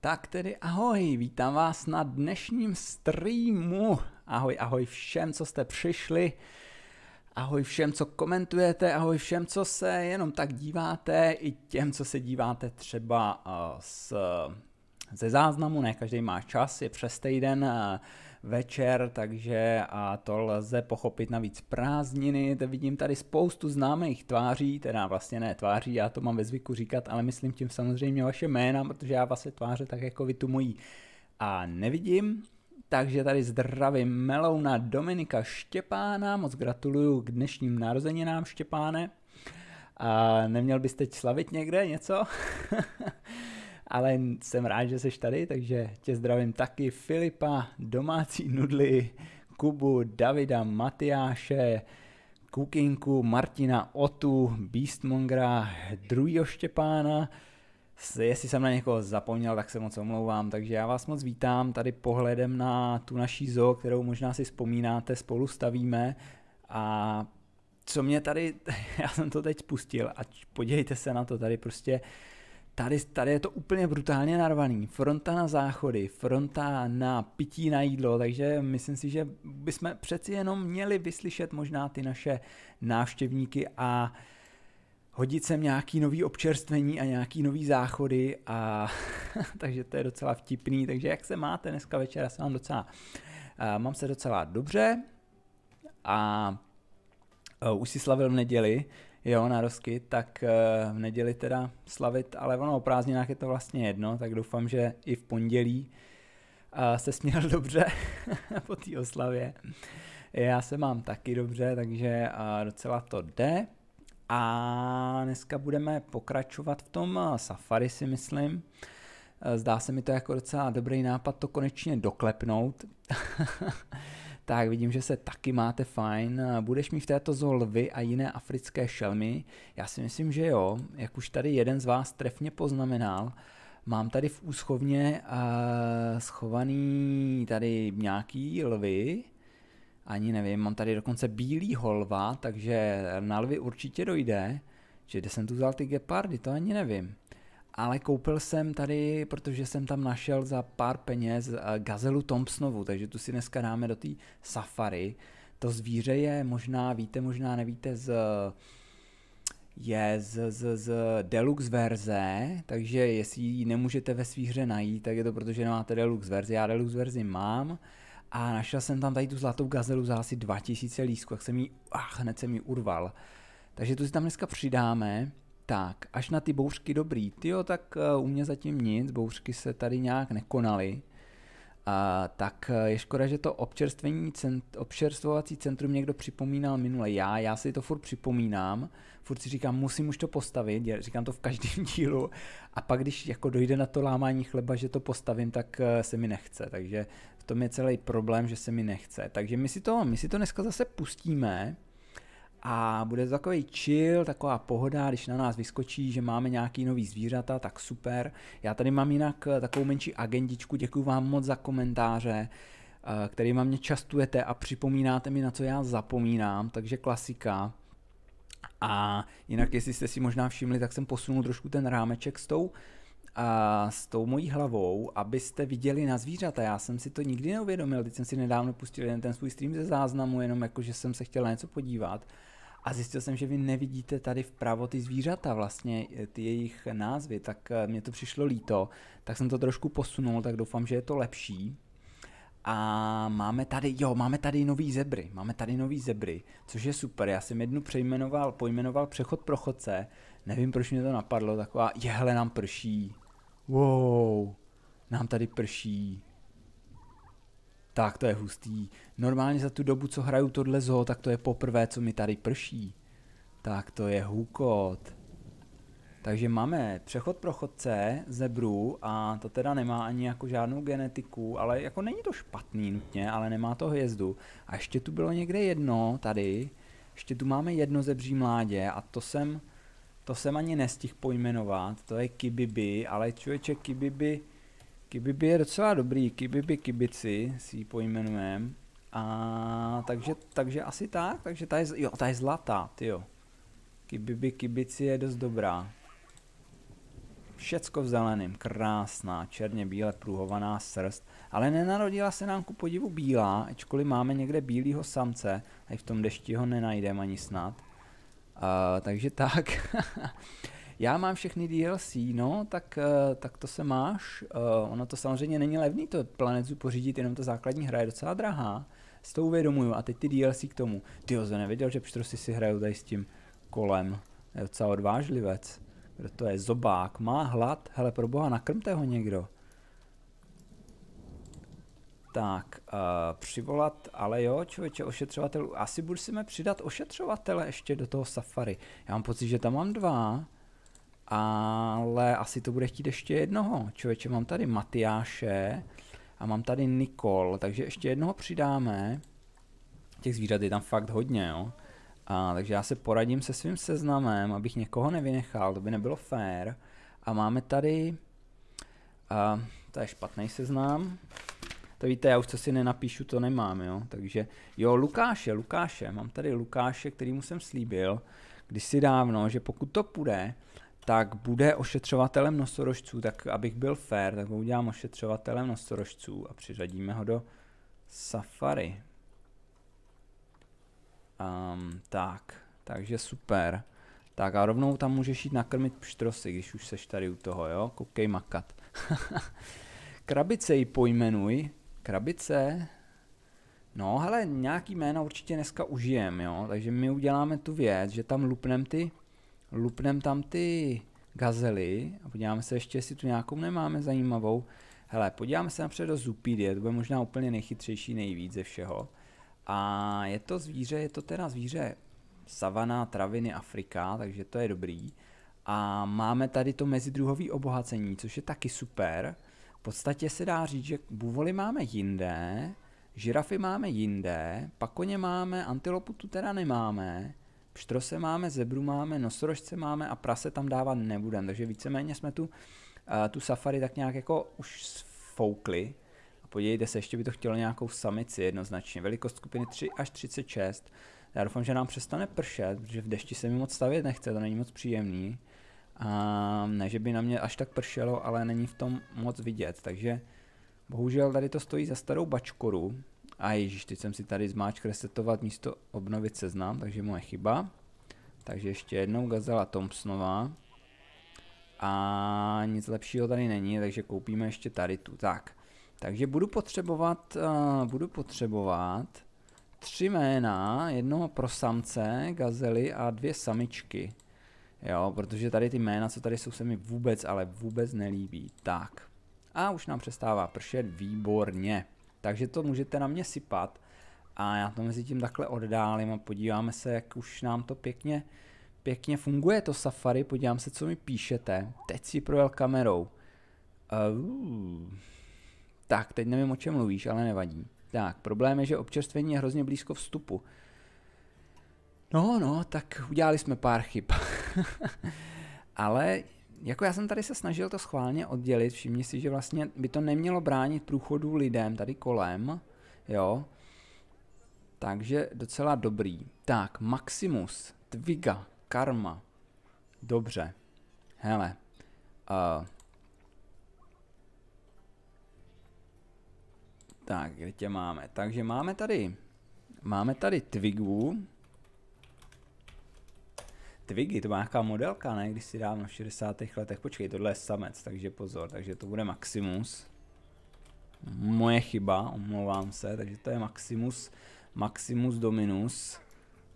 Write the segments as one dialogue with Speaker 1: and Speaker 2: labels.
Speaker 1: Tak tedy ahoj, vítám vás na dnešním streamu. Ahoj, ahoj všem, co jste přišli. Ahoj všem, co komentujete, ahoj všem, co se jenom tak díváte, i těm, co se díváte třeba eh, z ze záznamu, ne každý má čas, je přes týden, uh, večer, takže a to lze pochopit navíc prázdniny. To vidím tady spoustu známých tváří, teda vlastně ne tváří, já to mám ve zvyku říkat, ale myslím tím samozřejmě vaše jména, protože já vlastně tváře tak jako vy tu mojí a nevidím. Takže tady zdravím Melouna Dominika Štěpána, moc gratuluju k dnešním narozeninám Štěpáne. A neměl byste teď slavit někde něco? ale jsem rád, že jsi tady, takže tě zdravím taky Filipa, domácí nudly, Kubu, Davida, Matyáše, Kukinku, Martina, Otu, Beastmongera, druhýho Štěpána, Jestli jsem na někoho zapomněl, tak se moc omlouvám, takže já vás moc vítám tady pohledem na tu naší zoo, kterou možná si vzpomínáte, spolu stavíme. A co mě tady, já jsem to teď spustil a podívejte se na to, tady prostě Tady, tady je to úplně brutálně narvaný. Fronta na záchody, fronta na pití na jídlo, takže myslím si, že bychom přeci jenom měli vyslyšet možná ty naše návštěvníky a hodit sem nějaký nový občerstvení a nějaký nový záchody a takže to je docela vtipný, takže jak se máte dneska večer, já se mám docela, uh, mám se docela dobře a uh, už si slavil v neděli, jo, na rozky, tak uh, v neděli teda slavit, ale ono o prázdninách je to vlastně jedno, tak doufám, že i v pondělí uh, se směl dobře po té oslavě. Já se mám taky dobře, takže uh, docela to jde. A dneska budeme pokračovat v tom safari, si myslím. Zdá se mi to jako docela dobrý nápad to konečně doklepnout. Tak vidím, že se taky máte fajn. Budeš mít v této zoo lvy a jiné africké šelmy? Já si myslím, že jo. Jak už tady jeden z vás trefně poznamenal, mám tady v úschovně uh, schovaný tady nějaký lvy, ani nevím, mám tady dokonce bílý holva, takže na lvy určitě dojde. Že kde jsem tu vzal ty gepardy, to ani nevím ale koupil jsem tady, protože jsem tam našel za pár peněz eh, gazelu Thompsonovu, takže tu si dneska dáme do té safari. To zvíře je možná, víte, možná nevíte, z je z, z, z deluxe verze, takže jestli ji nemůžete ve svý hře najít, tak je to proto, že nemáte deluxe verzi. Já deluxe verzi mám a našel jsem tam tady tu zlatou gazelu za asi 2000 lísku, jak jsem ji, ach, hned jsem ji urval. Takže tu si tam dneska přidáme tak, až na ty bouřky dobrý. Tyjo, tak uh, u mě zatím nic, bouřky se tady nějak nekonaly. Uh, tak uh, je škoda, že to občerstvení cent, občerstvovací centrum někdo připomínal minule. Já, já si to furt připomínám, furt si říkám, musím už to postavit, říkám to v každém dílu a pak když jako dojde na to lámání chleba, že to postavím, tak uh, se mi nechce, takže v tom je celý problém, že se mi nechce. Takže my si to, my si to dneska zase pustíme, a bude to takový chill, taková pohoda, když na nás vyskočí, že máme nějaký nový zvířata, tak super. Já tady mám jinak eh, takovou menší agendičku, děkuji vám moc za komentáře, eh, kterýma mě častujete a připomínáte mi, na co já zapomínám, takže klasika. A jinak, jestli jste si možná všimli, tak jsem posunul trošku ten rámeček s tou, a s tou mojí hlavou, abyste viděli na zvířata. Já jsem si to nikdy neuvědomil, teď jsem si nedávno pustil jen ten svůj stream ze záznamu, jenom jako, že jsem se chtěl na něco podívat a zjistil jsem, že vy nevidíte tady vpravo ty zvířata, vlastně eh, ty jejich názvy, tak eh, mě to přišlo líto, tak jsem to trošku posunul, tak doufám, že je to lepší. A máme tady, jo, máme tady nový zebry, máme tady nový zebry, což je super, já jsem jednu přejmenoval, pojmenoval přechod pro chodce, nevím, proč mě to napadlo, taková, jehle nám prší, wow, nám tady prší, tak to je hustý. Normálně za tu dobu, co hraju tohle zoo, tak to je poprvé, co mi tady prší. Tak to je hukot. Takže máme přechod pro chodce, zebru a to teda nemá ani jako žádnou genetiku, ale jako není to špatný nutně, ale nemá to hvězdu. A ještě tu bylo někde jedno tady, ještě tu máme jedno zebří mládě a to jsem, to jsem ani nestihl pojmenovat, to je Kibibi, ale člověče Kibibi, Kibibi je docela dobrý, Kibibi Kibici si ji pojmenujeme. A takže, takže asi tak, takže ta je, jo, ta je zlatá, jo. Kibibi Kibici je dost dobrá. Všecko v zeleném, krásná, černě bíle pruhovaná srst, ale nenarodila se nám ku podivu bílá, ačkoliv máme někde bílého samce, a v tom dešti ho nenajdeme ani snad. Uh, takže tak. Já mám všechny DLC, no, tak, uh, tak to se máš. Uh, ono to samozřejmě není levný, to planetu pořídit, jenom ta základní hra je docela drahá. S to uvědomuju a teď ty DLC k tomu. Ty ho nevěděl, že pštrosy si hrajou tady s tím kolem. Je docela odvážlivec. Kdo to je? Zobák. Má hlad? Hele, pro boha, nakrmte ho někdo. Tak, uh, přivolat, ale jo, člověče, ošetřovatel, asi budeme přidat ošetřovatele ještě do toho safari. Já mám pocit, že tam mám dva, ale asi to bude chtít ještě jednoho. Člověče, mám tady Matyáše a mám tady Nikol, takže ještě jednoho přidáme. Těch zvířat je tam fakt hodně, jo. A, takže já se poradím se svým seznamem, abych někoho nevynechal, to by nebylo fér. A máme tady, a, to je špatný seznam, to víte, já už co si nenapíšu, to nemám, jo. Takže jo, Lukáše, Lukáše, mám tady Lukáše, který mu jsem slíbil kdysi dávno, že pokud to půjde, tak bude ošetřovatelem nosorožců, tak abych byl fair, tak ho udělám ošetřovatelem nosorožců a přiřadíme ho do Safari. Um, tak, takže super. Tak a rovnou tam můžeš jít nakrmit pštrosy, když už seš tady u toho, jo? Koukej makat. Krabice ji pojmenuj. Krabice? No, hele, nějaký jména určitě dneska užijem, jo? Takže my uděláme tu věc, že tam lupnem ty, lupnem tam ty gazely a podíváme se ještě, jestli tu nějakou nemáme zajímavou. Hele, podíváme se napřed do Zupidie, to bude možná úplně nejchytřejší nejvíc ze všeho. A je to zvíře, je to teda zvíře savana, traviny, Afrika, takže to je dobrý. A máme tady to mezidruhové obohacení, což je taky super. V podstatě se dá říct, že buvoly máme jinde, žirafy máme jinde, pakoně máme, antilopu tu teda nemáme, pštrose máme, zebru máme, nosorožce máme a prase tam dávat nebudem, takže víceméně jsme tu, uh, tu safari tak nějak jako už sfoukli. A podívejte se, ještě by to chtělo nějakou samici jednoznačně, velikost skupiny 3 až 36. Já doufám, že nám přestane pršet, protože v dešti se mi moc stavět nechce, to není moc příjemný. A ne, že by na mě až tak pršelo, ale není v tom moc vidět, takže bohužel tady to stojí za starou bačkoru. A ježíš, teď jsem si tady zmáčk resetovat místo obnovit seznam, takže moje chyba. Takže ještě jednou Gazela Thompsonová. A nic lepšího tady není, takže koupíme ještě tady tu. Tak, takže budu potřebovat, uh, budu potřebovat tři jména, jednoho pro samce, gazely a dvě samičky. Jo, protože tady ty jména, co tady jsou, se mi vůbec, ale vůbec nelíbí. Tak. A už nám přestává pršet, výborně. Takže to můžete na mě sypat. A já to mezi tím takhle oddálím a podíváme se, jak už nám to pěkně, pěkně funguje to Safari. Podívám se, co mi píšete. Teď si projel kamerou. Uh, tak, teď nevím, o čem mluvíš, ale nevadí. Tak, problém je, že občerstvení je hrozně blízko vstupu. No, no, tak udělali jsme pár chyb. Ale jako já jsem tady se snažil to schválně oddělit, všimni si, že vlastně by to nemělo bránit průchodu lidem tady kolem, jo. Takže docela dobrý. Tak, Maximus, Twiga, Karma. Dobře. Hele. Uh, tak, kde tě máme? Takže máme tady, máme tady Twigu, Twiggy, to má nějaká modelka, ne? Když si dávno v 60. letech. Počkej, tohle je samec, takže pozor. Takže to bude Maximus. Moje chyba, omlouvám se. Takže to je Maximus. Maximus Dominus.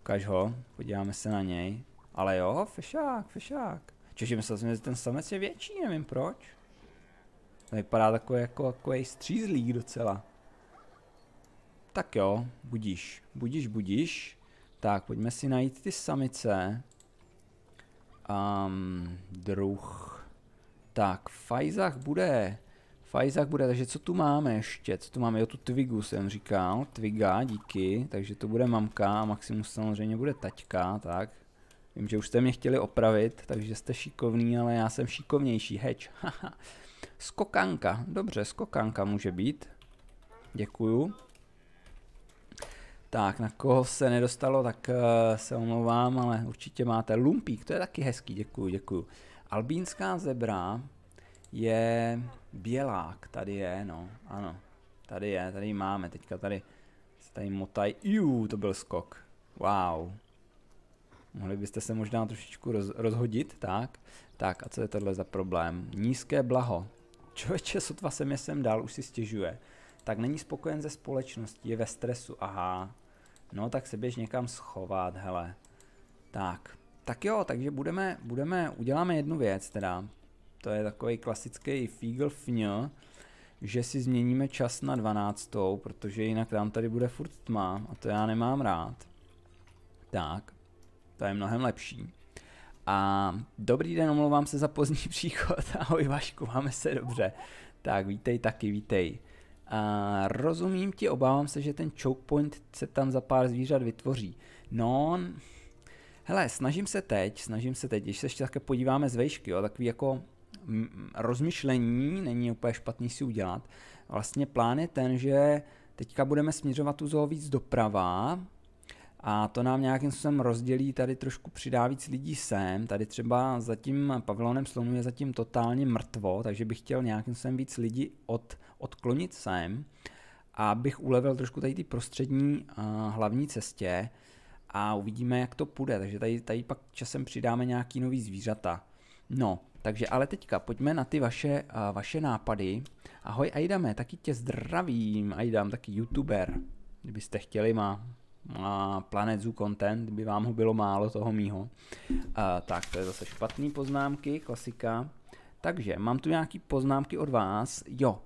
Speaker 1: Ukaž ho, podíváme se na něj. Ale jo, fešák, fešák. Češi myslel jsem, že ten samec je větší, nevím proč. To vypadá takový jako takový střízlík docela. Tak jo, budíš, budíš, budíš. Tak, pojďme si najít ty samice. Um, druh. Tak, Fajzach bude. Fajzach bude, takže co tu máme ještě? Co tu máme? Jo, tu Twigu jsem říkal. Twiga, díky. Takže to bude mamka a Maximus samozřejmě bude taťka, tak. Vím, že už jste mě chtěli opravit, takže jste šikovný, ale já jsem šikovnější. Heč. skokanka. Dobře, skokanka může být. Děkuju. Tak, na koho se nedostalo, tak uh, se omlouvám, ale určitě máte lumpík, to je taky hezký, děkuju, děkuju. albínská zebra je bělák, tady je, no, ano. Tady je, tady máme, teďka tady se tady motaj, Jú, to byl skok. Wow. Mohli byste se možná trošičku roz, rozhodit, tak? Tak, a co je tohle za problém? Nízké blaho. Člověče, sotva jsem je sem dal, už si stěžuje. Tak není spokojen ze společností, je ve stresu, aha. No, tak se běž někam schovat, hele. Tak, tak jo, takže budeme, budeme, uděláme jednu věc teda. To je takový klasický fígl že si změníme čas na 12, protože jinak tam tady bude furt tma a to já nemám rád. Tak, to je mnohem lepší. A dobrý den, omlouvám se za pozdní příchod. Ahoj Vašku, máme se dobře. Tak vítej taky, vítej. A rozumím ti, obávám se, že ten choke point se tam za pár zvířat vytvoří. No, hele, snažím se teď, snažím se teď, když se ještě také podíváme z vejšky, jo, takový jako rozmyšlení, není úplně špatný si udělat. Vlastně plán je ten, že teďka budeme směřovat tu zoo víc doprava, a to nám nějakým způsobem rozdělí, tady trošku přidá víc lidí sem, tady třeba za tím pavilonem je zatím totálně mrtvo, takže bych chtěl nějakým způsobem víc lidí od, odklonit sem, abych ulevil trošku tady ty prostřední uh, hlavní cestě a uvidíme, jak to půjde, takže tady, tady pak časem přidáme nějaký nový zvířata. No, takže ale teďka pojďme na ty vaše, uh, vaše nápady. Ahoj Aidame, taky tě zdravím, Aidam, taky youtuber, kdybyste chtěli, má a Planet Zoo content, by vám ho bylo málo toho mýho. A, tak, to je zase špatný poznámky, klasika. Takže, mám tu nějaký poznámky od vás. Jo,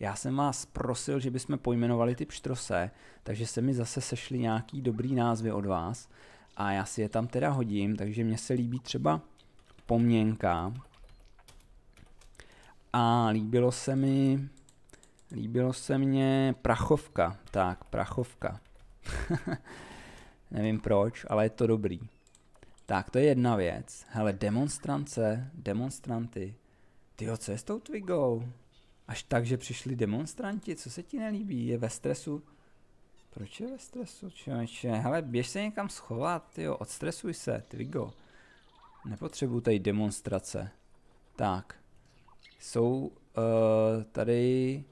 Speaker 1: já jsem vás prosil, že bychom pojmenovali ty pštrose, takže se mi zase sešly nějaký dobrý názvy od vás a já si je tam teda hodím, takže mně se líbí třeba Poměnka a líbilo se mi, líbilo se mně Prachovka, tak, Prachovka. Nevím proč, ale je to dobrý. Tak, to je jedna věc. Hele, demonstrance, demonstranty. Tyjo, co je s tou Twigou? Až tak, že přišli demonstranti, co se ti nelíbí? Je ve stresu? Proč je ve stresu, člověče? Hele, běž se někam schovat, jo, odstresuj se, Twigo. Nepotřebuji tady demonstrace. Tak. Jsou uh, tady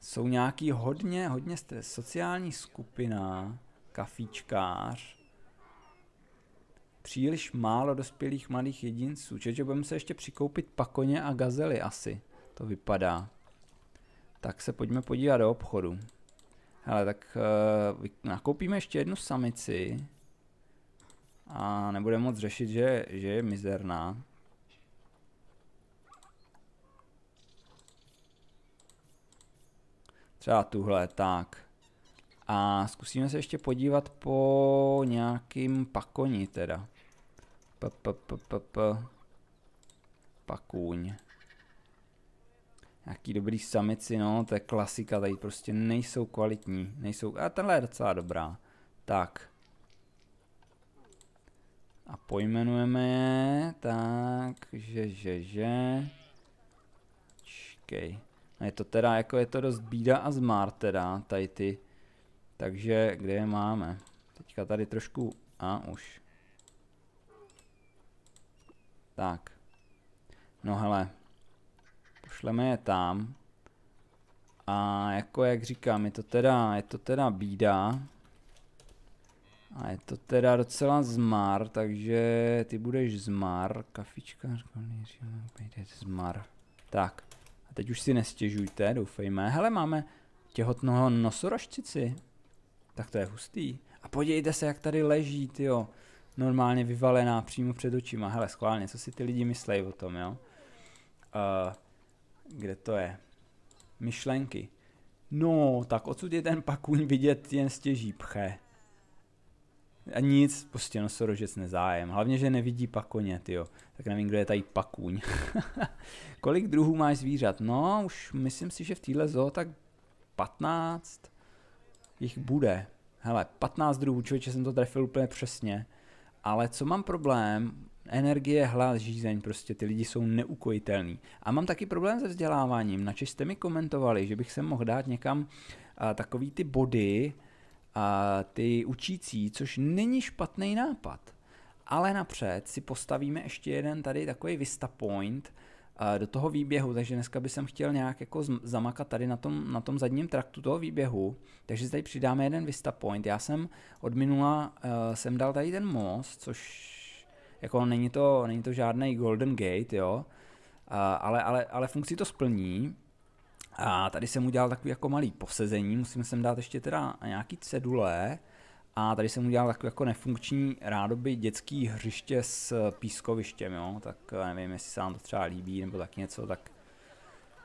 Speaker 1: jsou nějaký hodně, hodně stres, sociální skupina, kafíčkář, příliš málo dospělých mladých jedinců. Čeče budeme se ještě přikoupit pakoně a gazely asi. To vypadá. Tak se pojďme podívat do obchodu. Hele, tak uh, nakoupíme ještě jednu samici. A nebudeme moc řešit, že, že je mizerná. Třeba tuhle, tak. A zkusíme se ještě podívat po nějakým pakoni teda. P, p, p, p, p. Pakuň. Nějaký dobrý samici, no, to je klasika, tady prostě nejsou kvalitní, nejsou, a tenhle je docela dobrá. Tak. A pojmenujeme je, tak, že, že, že. Čkej. Je to teda, jako je to dost bída a zmár teda, tady ty. Takže kde je máme? Teďka tady trošku, a už. Tak. No hele. Pošleme je tam. A jako jak říkám, je to teda, je to teda bída. A je to teda docela zmar, takže ty budeš zmar. Kafička, zmar. Tak teď už si nestěžujte, doufejme. Hele, máme těhotného nosorožčici. Tak to je hustý. A podívejte se, jak tady leží, jo. Normálně vyvalená přímo před očima. Hele, schválně, co si ty lidi myslejí o tom, jo? Uh, kde to je? Myšlenky. No, tak odsud je ten pakuň vidět jen stěží pche. A nic, prostě nosorožec nezájem. Hlavně, že nevidí pakoně, jo. Tak nevím, kdo je tady pakuň. Kolik druhů máš zvířat? No, už myslím si, že v téhle zoo tak 15 jich bude. Hele, 15 druhů, člověče jsem to trefil úplně přesně. Ale co mám problém, energie, hlas, žízeň, prostě ty lidi jsou neukojitelný. A mám taky problém se vzděláváním. Načež jste mi komentovali, že bych se mohl dát někam a, takový ty body, a ty učící, což není špatný nápad. ale napřed si postavíme ještě jeden tady takový Vista Point, do toho výběhu, takže dneska bych chtěl nějak jako zamakat tady na tom, na tom zadním traktu toho výběhu, takže tady přidáme jeden Vista Point. Já jsem od minula uh, jsem dal tady ten most, což jako není to, není to žádný Golden Gate, jo, uh, ale, ale, ale funkci to splní. A tady jsem udělal takový jako malý posezení, musím sem dát ještě teda nějaký cedule, a tady jsem udělal takový jako nefunkční rádoby dětský hřiště s pískovištěm, jo? tak eh, nevím, jestli se vám to třeba líbí nebo tak něco, tak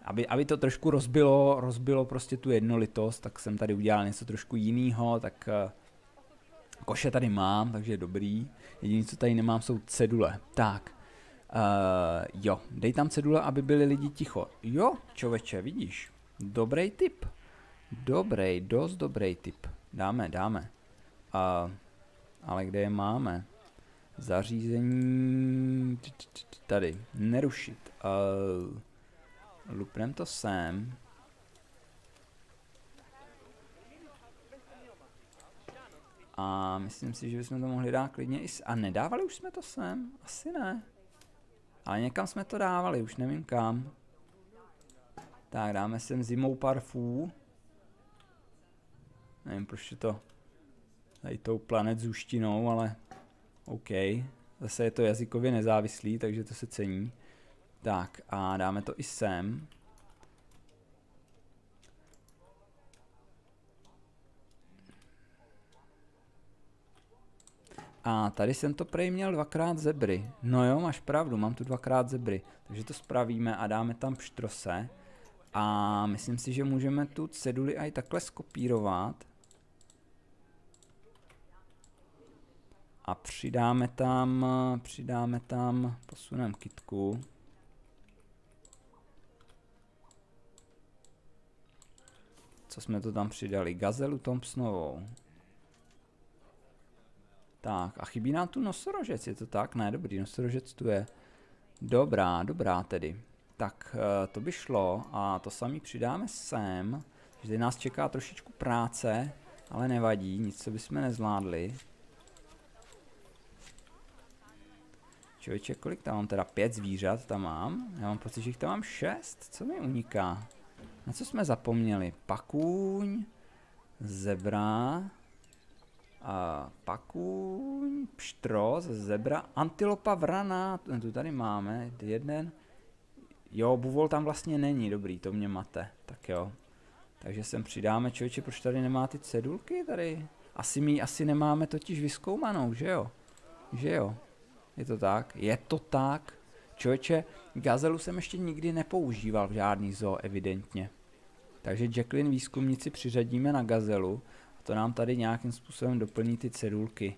Speaker 1: aby, aby to trošku rozbilo, rozbilo prostě tu jednolitost, tak jsem tady udělal něco trošku jiného, tak eh, koše tady mám, takže dobrý. Jediné, co tady nemám, jsou cedule. Tak, uh, jo, dej tam cedule, aby byli lidi ticho. Jo, čověče, vidíš, dobrý tip. Dobrý, dost dobrý tip. Dáme, dáme. A, ale kde je máme? Zařízení tady, nerušit. Uh, lupnem to sem. A myslím si, že bychom to mohli dát klidně i... S... A nedávali už jsme to sem? Asi ne. Ale někam jsme to dávali, už nevím kam. Tak, dáme sem zimou parfů. Nevím, proč je to tady tou planet zůštinou, ale OK. Zase je to jazykově nezávislý, takže to se cení. Tak a dáme to i sem. A tady jsem to prej měl dvakrát zebry. No jo, máš pravdu, mám tu dvakrát zebry. Takže to spravíme a dáme tam pštrose. A myslím si, že můžeme tu ceduli i takhle skopírovat. a přidáme tam, přidáme tam, posuneme kitku. Co jsme to tam přidali? Gazelu Thompsonovou. Tak, a chybí nám tu nosorožec, je to tak? Ne, dobrý, nosorožec tu je. Dobrá, dobrá tedy. Tak, eh, to by šlo a to samý přidáme sem. Zde nás čeká trošičku práce, ale nevadí, nic, co bychom nezvládli. Člověče, kolik tam mám teda? Pět zvířat tam mám? Já mám pocit, že jich tam mám šest. Co mi uniká? Na co jsme zapomněli? Pakůň, zebra, a pakůň, pštros, zebra, antilopa vrana, tu tady máme, jeden. Jo, buvol tam vlastně není, dobrý, to mě mate, tak jo. Takže sem přidáme, člověče, proč tady nemá ty cedulky tady? Asi my asi nemáme totiž vyskoumanou, že jo? Že jo? Je to tak? Je to tak? Člověče, gazelu jsem ještě nikdy nepoužíval v žádný zoo, evidentně. Takže Jacqueline výzkumníci přiřadíme na gazelu to nám tady nějakým způsobem doplní ty cedulky.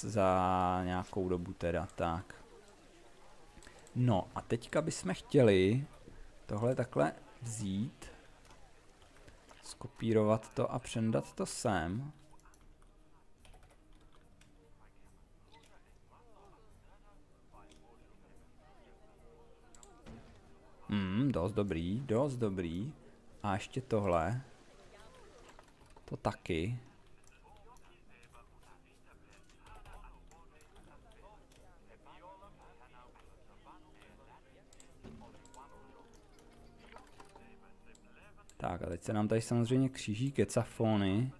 Speaker 1: Za nějakou dobu teda, tak. No a teďka bychom chtěli tohle takhle vzít, skopírovat to a přendat to sem. Hmm, dost dobrý, dost dobrý. A ještě tohle. To taky. Tak a teď se nám tady samozřejmě kříží kecafony.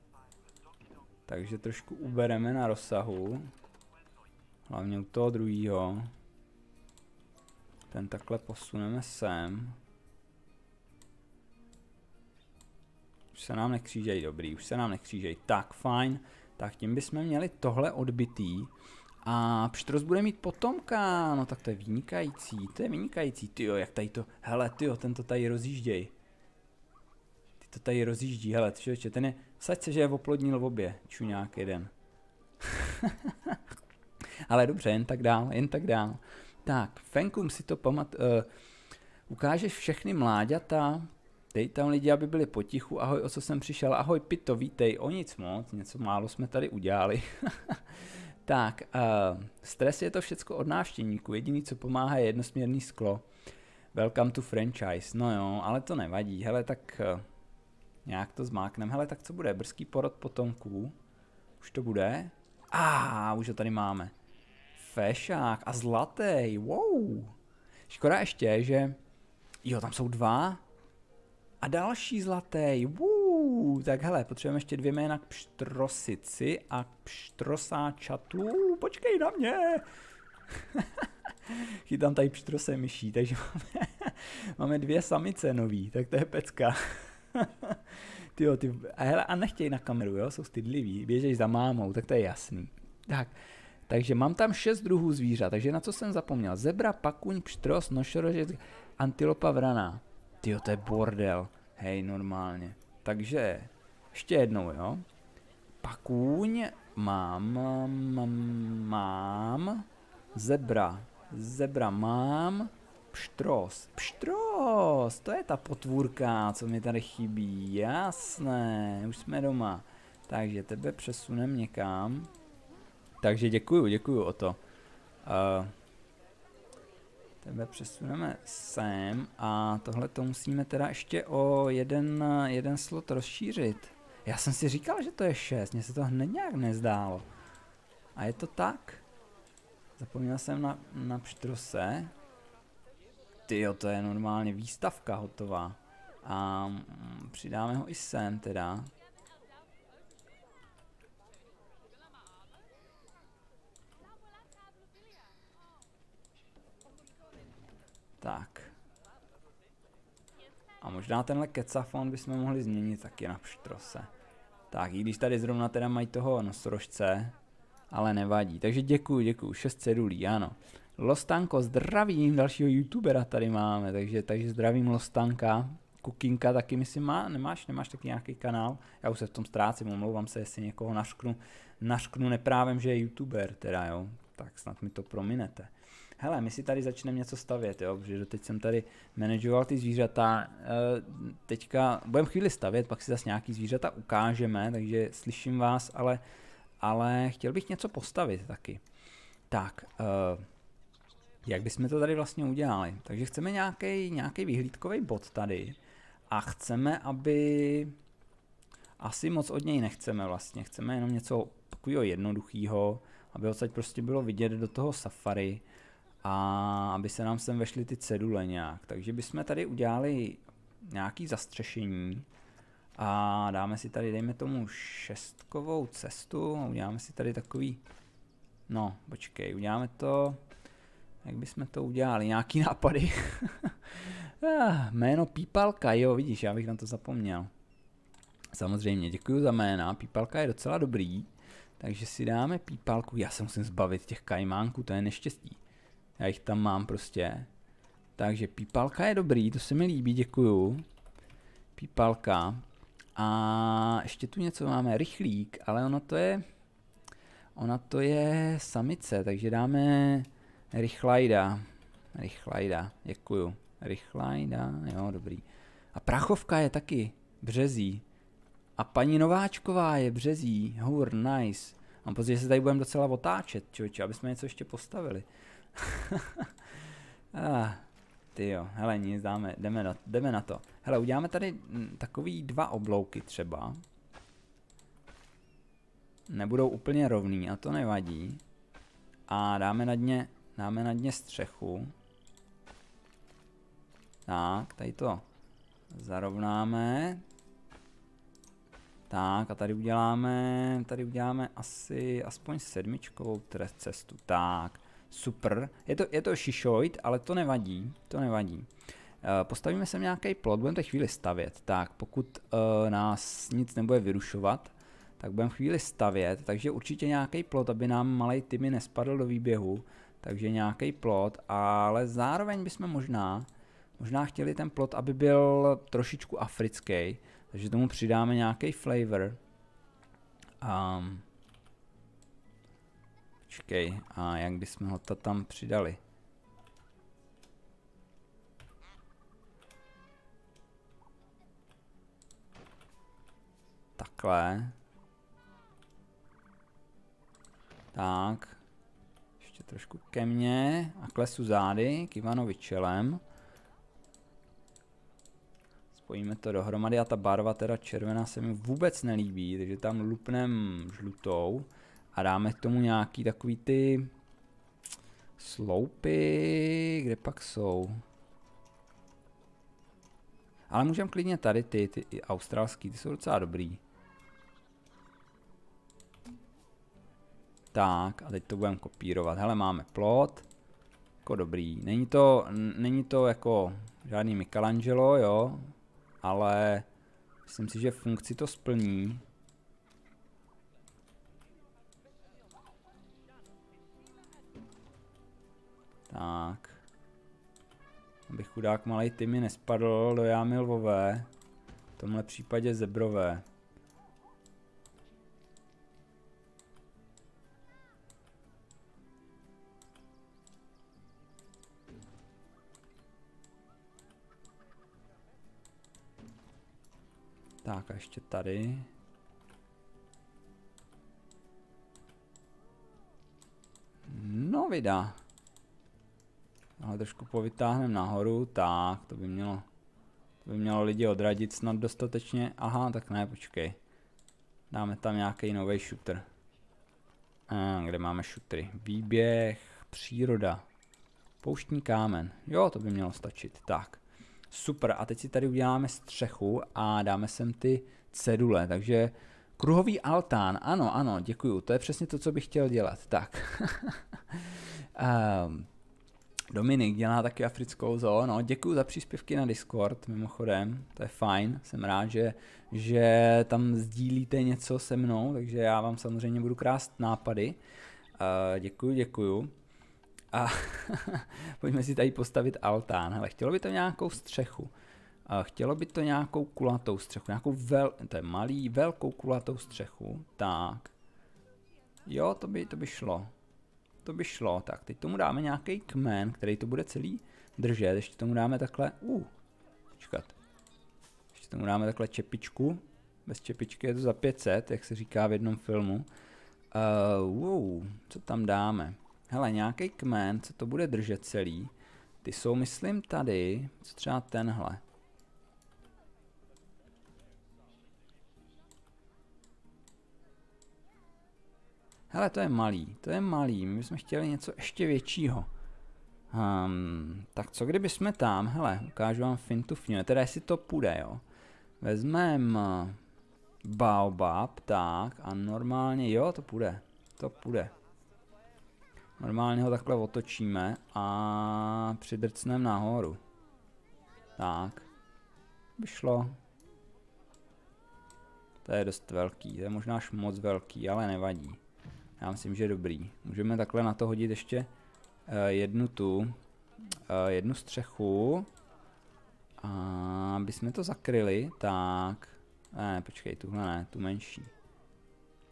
Speaker 1: Takže trošku ubereme na rozsahu. Hlavně u toho druhého. Ten takhle posuneme sem. Už se nám nekřížejí, dobrý, už se nám nekřížejí. Tak, fajn. Tak tím bychom měli tohle odbitý. A Pštros bude mít potomka, no tak to je vynikající, to je vynikající, tyjo, jak tady to, hele, tyjo, ten to tady rozjížděj. Ty to tady rozjíždí, hele, člověče, ten je, saď se, že je oplodnil v obě, čuňák jeden. Ale dobře, jen tak dál, jen tak dál. Tak, Fenkum si to pamat... Uh, ukážeš všechny mláďata, dej tam lidi, aby byli potichu, ahoj, o co jsem přišel, ahoj Pito, vítej, o nic moc, něco málo jsme tady udělali. tak, uh, stres je to všecko od návštěvníků, jediný, co pomáhá, je jednosměrný sklo. Welcome to franchise, no jo, ale to nevadí, hele, tak uh, nějak to zmáknem, hele, tak co bude, brzký porod potomků, už to bude, A ah, už ho tady máme. Fešák a zlatý, wow. Škoda ještě, že... Jo, tam jsou dva. A další zlatý, wow. Tak hele, potřebujeme ještě dvě jména k pštrosici a k pštrosáčatu. Počkej na mě. Chytám tady pštrose myší, takže máme, máme dvě samice nový, tak to je pecka. Tyjo, ty, a, hele, a nechtějí na kameru, jo, jsou stydliví, běžej za mámou, tak to je jasný. Tak, takže mám tam šest druhů zvířat, takže na co jsem zapomněl? Zebra, pakuň, pštros, nošorožec, antilopa vraná. Tyjo, to je bordel. Hej, normálně. Takže, ještě jednou, jo. Pakuň mám, mám, mám, zebra, zebra mám, pštros, pštros, to je ta potvůrka, co mi tady chybí, jasné, už jsme doma. Takže tebe přesunem někam. Takže děkuju, děkuju o to. Uh, tebe přesuneme sem a tohle to musíme teda ještě o jeden, jeden slot rozšířit. Já jsem si říkal, že to je 6, mně se to hned nějak nezdálo. A je to tak. Zapomněl jsem na, na pštrose. Ty to je normálně výstavka hotová. A mm, přidáme ho i sem teda. Tak. A možná tenhle kecafon bychom mohli změnit taky na pštrose. Tak, i když tady zrovna teda mají toho nosorožce, ale nevadí. Takže děkuji, děkuji, 6 cedulí, ano. Lostanko, zdravím, dalšího youtubera tady máme, takže, takže zdravím Lostanka. Kukinka taky myslím má, nemáš, nemáš taky nějaký kanál? Já už se v tom ztrácím, omlouvám se, jestli někoho našknu, našknu neprávem, že je youtuber teda, jo. Tak snad mi to prominete hele, my si tady začneme něco stavět, jo, protože doteď jsem tady manažoval ty zvířata, eh, teďka budeme chvíli stavět, pak si zase nějaký zvířata ukážeme, takže slyším vás, ale, ale chtěl bych něco postavit taky. Tak, uh, jak bychom to tady vlastně udělali? Takže chceme nějaký nějaký vyhlídkový bod tady a chceme, aby asi moc od něj nechceme vlastně, chceme jenom něco takového jednoduchého, aby odsaď prostě bylo vidět do toho safari, a aby se nám sem vešly ty cedule nějak. Takže bychom tady udělali nějaký zastřešení a dáme si tady, dejme tomu, šestkovou cestu a uděláme si tady takový, no, počkej, uděláme to, jak bychom to udělali, nějaký nápady. ah, jméno Pípalka, jo, vidíš, já bych na to zapomněl. Samozřejmě, děkuji za jména, Pípalka je docela dobrý, takže si dáme Pípalku, já se musím zbavit těch kajmánků, to je neštěstí. Já jich tam mám prostě. Takže pípalka je dobrý, to se mi líbí, děkuju. Pípalka. A ještě tu něco máme, rychlík, ale ono to je... Ona to je samice, takže dáme rychlajda. Rychlajda, děkuju. Rychlajda, jo, dobrý. A prachovka je taky březí. A paní Nováčková je březí, hur, nice. A později se tady budeme docela otáčet, člověče, aby jsme něco ještě postavili. ah, ty jo, hele nic, dáme, jdeme, na, jdeme na to. Hele, uděláme tady mm, takový dva oblouky třeba. Nebudou úplně rovný a to nevadí. A dáme na dně, dáme na dně střechu. Tak, tady to zarovnáme. Tak a tady uděláme, tady uděláme asi aspoň sedmičkovou cestu. Tak, super. Je to, je to šišojt, ale to nevadí, to nevadí. Eh, postavíme sem nějaký plot, budeme teď chvíli stavět. Tak pokud uh, nás nic nebude vyrušovat, tak budeme chvíli stavět, takže určitě nějaký plot, aby nám malý Timmy nespadl do výběhu, takže nějaký plot, ale zároveň bychom možná, možná chtěli ten plot, aby byl trošičku africký, takže tomu přidáme nějaký flavor. Um, Počkej, a jak bychom ho to tam přidali? Takhle. Tak. Ještě trošku ke mně. A klesu zády k Ivanovi čelem. Spojíme to dohromady a ta barva teda červená se mi vůbec nelíbí, takže tam lupnem žlutou. A dáme k tomu nějaký takový ty sloupy, kde pak jsou? Ale můžeme klidně tady ty, ty, australský, ty jsou docela dobrý. Tak, a teď to budeme kopírovat. Hele, máme plot. Jako dobrý. Není to, není to jako žádný Michelangelo, jo. Ale myslím si, že funkci to splní. Tak. Aby chudák malý Timmy nespadl do jámy lvové. V tomhle případě zebrové. Tak a ještě tady. No vydá. Ale trošku povytáhneme nahoru, tak, to by mělo, to by mělo lidi odradit snad dostatečně. Aha, tak ne, počkej. Dáme tam nějaký nový shooter. A, kde máme shootery? Výběh, příroda, pouštní kámen. Jo, to by mělo stačit. Tak, super. A teď si tady uděláme střechu a dáme sem ty cedule, takže kruhový altán, ano, ano, děkuju, to je přesně to, co bych chtěl dělat. Tak. um, Dominik dělá taky africkou zoo, no děkuji za příspěvky na Discord, mimochodem, to je fajn, jsem rád, že, že tam sdílíte něco se mnou, takže já vám samozřejmě budu krást nápady. Uh, děkuju, děkuju. A pojďme si tady postavit altán, hele, chtělo by to nějakou střechu. Uh, chtělo by to nějakou kulatou střechu, nějakou vel, to je malý, velkou kulatou střechu, tak. Jo, to by, to by šlo to by šlo. Tak, teď tomu dáme nějaký kmen, který to bude celý držet. Ještě tomu dáme takhle, uh, počkat. Ještě tomu dáme takhle čepičku. Bez čepičky je to za 500, jak se říká v jednom filmu. Uh, wow, co tam dáme? Hele, nějaký kmen, co to bude držet celý. Ty jsou, myslím, tady. Co třeba tenhle? Hele, to je malý, to je malý, my bychom chtěli něco ještě většího. Um, tak co kdyby jsme tam, hele, ukážu vám fintu fňu, teda jestli to půjde, jo. Vezmem uh, baobab, tak, a normálně, jo, to půjde, to půjde. Normálně ho takhle otočíme a přidrcneme nahoru. Tak. By šlo. To je dost velký, to je možná až moc velký, ale nevadí. Já myslím, že dobrý. Můžeme takhle na to hodit ještě uh, jednu tu, uh, jednu střechu. A aby jsme to zakryli, tak... Ne, počkej, tuhle ne, tu menší.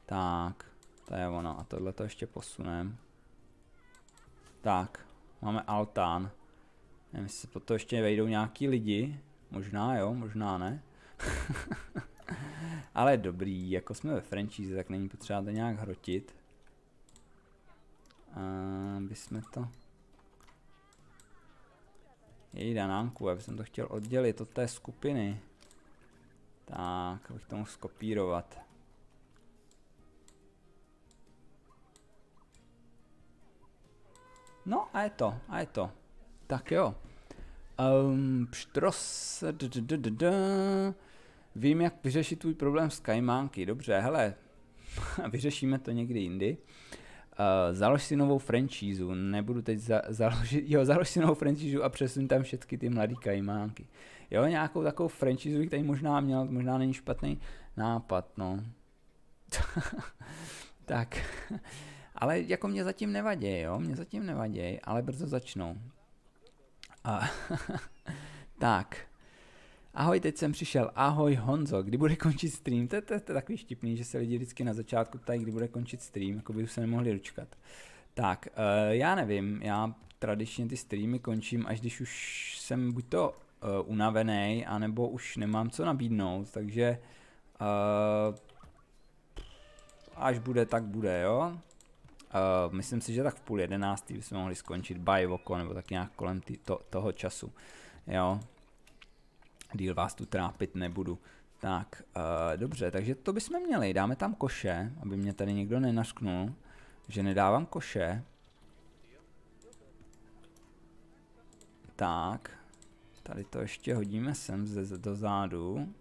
Speaker 1: Tak, to je ono. A tohle to ještě posunem. Tak, máme altán. Nevím, jestli po to ještě vejdou nějaký lidi. Možná jo, možná ne. Ale dobrý, jako jsme ve franchise, tak není potřeba to nějak hrotit. Uh, by jsme to... Její danánku, já bych to chtěl oddělit od té skupiny. Tak, abych to mohl skopírovat. No a je to, a je to. Tak jo. Um, pštros, Vím, jak vyřešit tvůj problém s kajmánky. Dobře, hele, vyřešíme to někdy jindy. Uh, založ si novou franchízu, nebudu teď za, založit, jo, založ si novou franchízu a přesun tam všechny ty mladý kajmánky. Jo, nějakou takovou franchízu, který možná měl, možná není špatný nápad, no. tak, ale jako mě zatím nevadí, jo, mě zatím nevadí, ale brzo začnou. A, tak, Ahoj, teď jsem přišel. Ahoj Honzo, kdy bude končit stream? To, to, to je takový štipný, že se lidi vždycky na začátku ptají, kdy bude končit stream, jako by už se nemohli dočkat. Tak, uh, já nevím, já tradičně ty streamy končím, až když už jsem buď to uh, unavený, anebo už nemám co nabídnout, takže uh, až bude, tak bude, jo. Uh, myslím si, že tak v půl jedenáctý bychom mohli skončit by oko, nebo tak nějak kolem tý, to, toho času, jo díl vás tu trápit nebudu. Tak, uh, dobře, takže to bychom měli. Dáme tam koše, aby mě tady někdo nenašknul, že nedávám koše. Tak, tady to ještě hodíme sem ze, do zádu.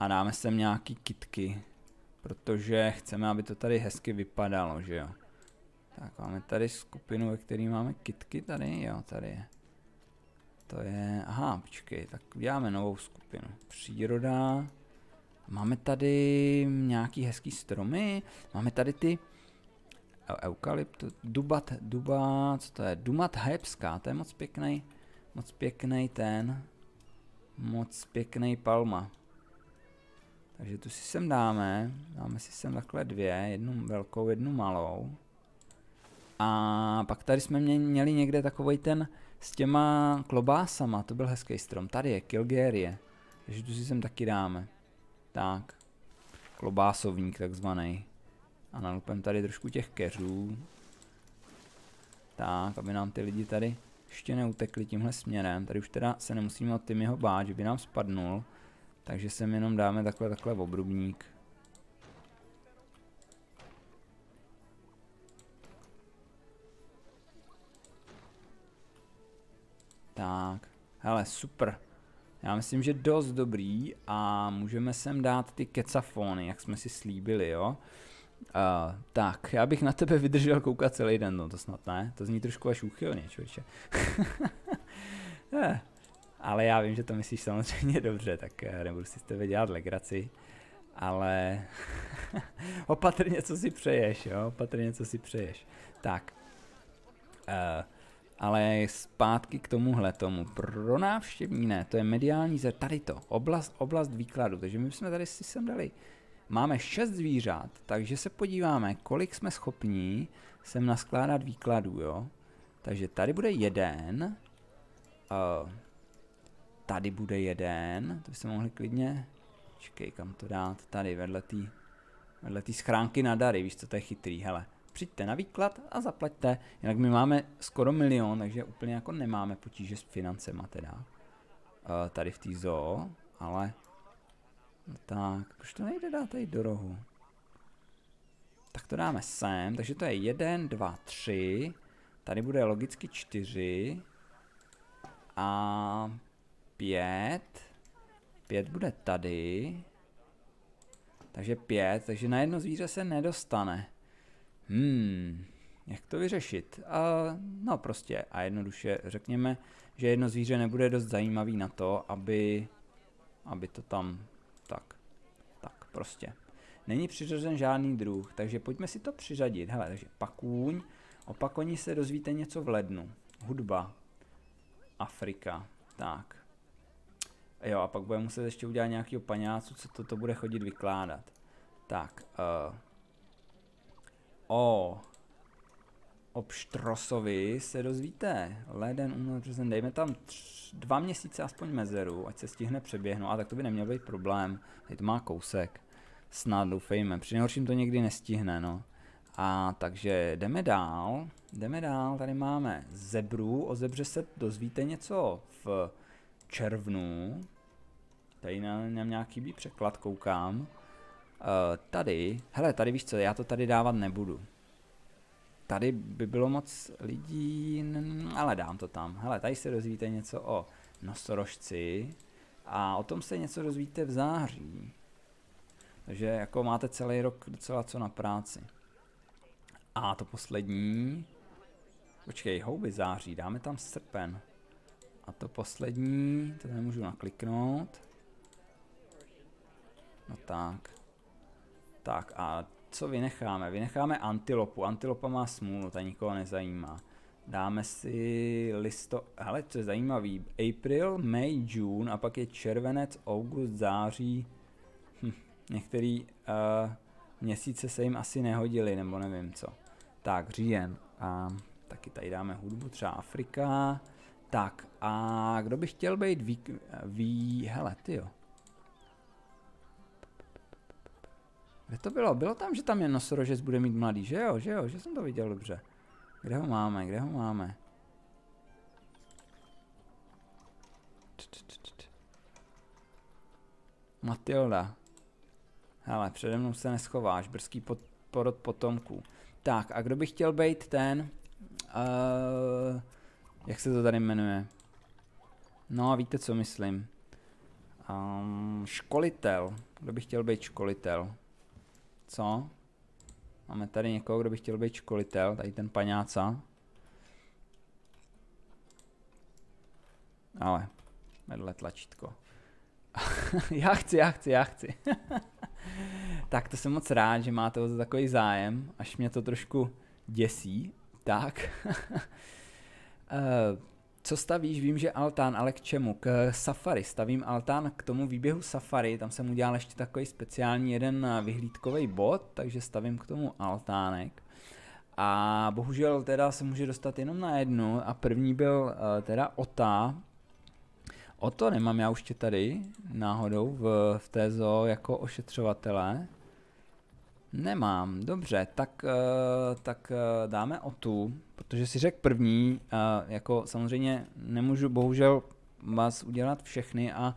Speaker 1: A dáme sem nějaký kitky, protože chceme, aby to tady hezky vypadalo, že jo. Tak máme tady skupinu, ve které máme kitky tady, jo, tady je. To je, aha, počkej, tak uděláme novou skupinu. Příroda. Máme tady nějaký hezký stromy. Máme tady ty eukalyptus, dubat, duba, co to je? Dumat hebská, to je moc pěkný, moc pěkný ten, moc pěkný palma. Takže tu si sem dáme, dáme si sem takhle dvě, jednu velkou, jednu malou. A pak tady jsme měli někde takový ten s těma klobásama, to byl hezký strom. Tady je Kilgerie, takže tu si sem taky dáme. Tak, klobásovník takzvaný. A nalupem tady trošku těch keřů. Tak, aby nám ty lidi tady ještě neutekli tímhle směrem. Tady už teda se nemusíme od tím jeho bát, že by nám spadnul. Takže sem jenom dáme takhle, takhle obrubník. Tak, hele, super. Já myslím, že dost dobrý a můžeme sem dát ty kecafony, jak jsme si slíbili, jo. Uh, tak, já bych na tebe vydržel koukat celý den, no to snad ne, to zní trošku až úchylně, člověče. Eh, ale já vím, že to myslíš samozřejmě dobře, tak eh, nebudu si s tebe dělat legraci. Ale opatrně, co si přeješ, jo, opatrně, co si přeješ. Tak, uh, ale zpátky k tomuhle tomu. Pro návštěvní ne, to je mediální zer, tady to, oblast, oblast výkladu, takže my jsme tady si sem dali, máme šest zvířat, takže se podíváme, kolik jsme schopní sem naskládat výkladů, jo. Takže tady bude jeden, uh, tady bude jeden, to byste mohli klidně, čekej, kam to dát, tady vedle té vedle tý schránky na dary, víš co, to je chytrý, hele. Přijďte na výklad a zaplaťte, jinak my máme skoro milion, takže úplně jako nemáme potíže s financema teda. Uh, tady v té zoo, ale no tak, proč to nejde dát tady do rohu? Tak to dáme sem, takže to je jeden, dva, tři, tady bude logicky čtyři a pět. Pět bude tady. Takže pět, takže na jedno zvíře se nedostane. Hmm, jak to vyřešit? Uh, no prostě a jednoduše řekněme, že jedno zvíře nebude dost zajímavý na to, aby, aby to tam, tak, tak prostě. Není přiřazen žádný druh, takže pojďme si to přiřadit. Hele, takže pakůň, o pakoní se dozvíte něco v lednu. Hudba, Afrika, tak. Jo, a pak bude muset ještě udělat nějakýho paňácu, co to, to bude chodit vykládat. Tak, uh, o Obštrosovi se dozvíte. Leden, únor, březen, dejme tam tř, dva měsíce aspoň mezeru, ať se stihne přeběhnout. A tak to by neměl být problém. Tady to má kousek. Snad doufejme. Při nejhorším to někdy nestihne, no. A takže jdeme dál. Jdeme dál, tady máme zebru. O zebře se dozvíte něco v červnu. Tady na, na nějaký by překlad koukám. Uh, tady, hele, tady víš co, já to tady dávat nebudu. Tady by bylo moc lidí, ale dám to tam. Hele, tady se dozvíte něco o nosorožci a o tom se něco dozvíte v září. Takže jako máte celý rok docela co na práci. A to poslední, počkej, houby září, dáme tam srpen. A to poslední, to nemůžu nakliknout. No tak. Tak a co vynecháme? Vynecháme antilopu. Antilopa má smůlu, ta nikoho nezajímá. Dáme si listo... Hele, co je zajímavý. April, May, June a pak je červenec, august, září. Hm, některý uh, měsíce se jim asi nehodili, nebo nevím co. Tak, říjen. A taky tady dáme hudbu, třeba Afrika. Tak, a kdo by chtěl být ví... ví hele, tyjo. Kde to bylo? Bylo tam, že tam je nosorožec bude mít mladý, že jo, že jo, že jsem to viděl dobře. Kde ho máme, kde ho máme? Matilda. Hele, přede mnou se neschováš, brzký pod, porod potomků. Tak, a kdo by chtěl být ten? Uh, jak se to tady jmenuje? No víte, co myslím. Um, školitel. Kdo by chtěl být školitel? Co? Máme tady někoho, kdo by chtěl být školitel, tady ten paňáca. Ale, vedle tlačítko. já chci, já chci, já chci. tak to jsem moc rád, že máte o to takový zájem, až mě to trošku děsí. Tak. uh, co stavíš? Vím, že altán, ale k čemu? K safari. Stavím altán k tomu výběhu safari, tam jsem udělal ještě takový speciální jeden vyhlídkový bod, takže stavím k tomu altánek. A bohužel teda se může dostat jenom na jednu a první byl uh, teda Ota. Oto nemám já už tě tady náhodou v, v té zoo jako ošetřovatele. Nemám, dobře, tak, uh, tak uh, dáme o tu, protože si řekl první, uh, jako samozřejmě nemůžu bohužel vás udělat všechny a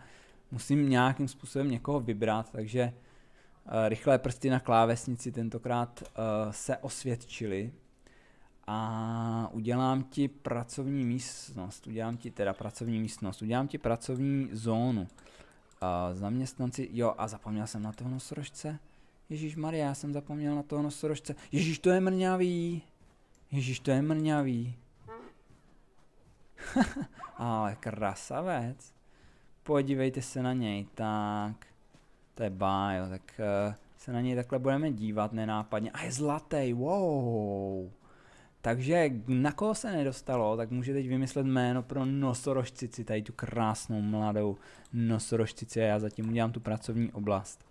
Speaker 1: musím nějakým způsobem někoho vybrat, takže uh, rychlé prsty na klávesnici tentokrát uh, se osvědčily. A udělám ti pracovní místnost, udělám ti teda pracovní místnost, udělám ti pracovní zónu. Uh, zaměstnanci, jo a zapomněl jsem na toho nosorožce, Ježíš Maria, já jsem zapomněl na toho nosorožce. Ježíš, to je mrňavý. Ježíš, to je mrňavý. Ale krasavec. Podívejte se na něj, tak. To je bájo, tak uh, se na něj takhle budeme dívat nenápadně. A je zlatý, wow. Takže na koho se nedostalo, tak může teď vymyslet jméno pro nosorožcici, tady tu krásnou mladou nosorožcici a já zatím udělám tu pracovní oblast.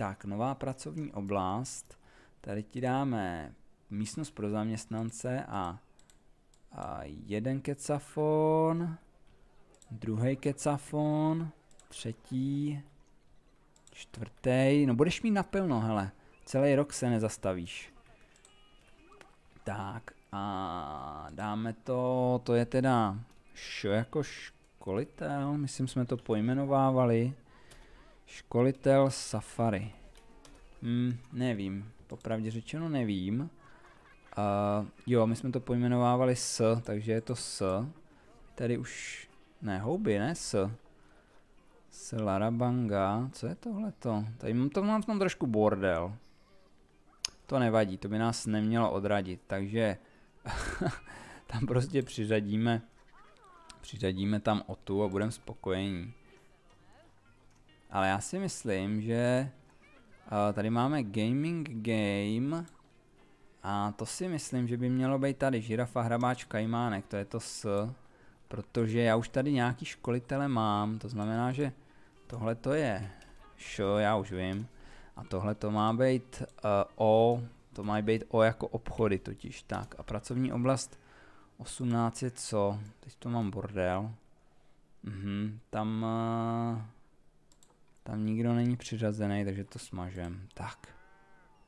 Speaker 1: Tak, nová pracovní oblast. Tady ti dáme místnost pro zaměstnance a, a jeden kecafon, druhý kecafon, třetí, čtvrtý. No budeš mít naplno, hele. Celý rok se nezastavíš. Tak a dáme to, to je teda š jako školitel, myslím jsme to pojmenovávali. Školitel Safari. Hmm, nevím, popravdě řečeno nevím. Uh, jo, my jsme to pojmenovávali S, takže je to S. Tady už, ne, houby, ne S. S Larabanga, co je tohleto? Tady mám, to mám, mám trošku bordel. To nevadí, to by nás nemělo odradit, takže tam prostě přiřadíme, přiřadíme tam o tu a budeme spokojení. Ale já si myslím, že uh, tady máme gaming game a to si myslím, že by mělo být tady žirafa, hrabáč, kajmánek, to je to s, protože já už tady nějaký školitele mám, to znamená, že tohle to je šo, já už vím, a tohle to má být uh, o, to má být o jako obchody totiž, tak a pracovní oblast 18 je co, teď to mám bordel, mhm, tam uh, tam nikdo není přiřazený, takže to smažem. Tak.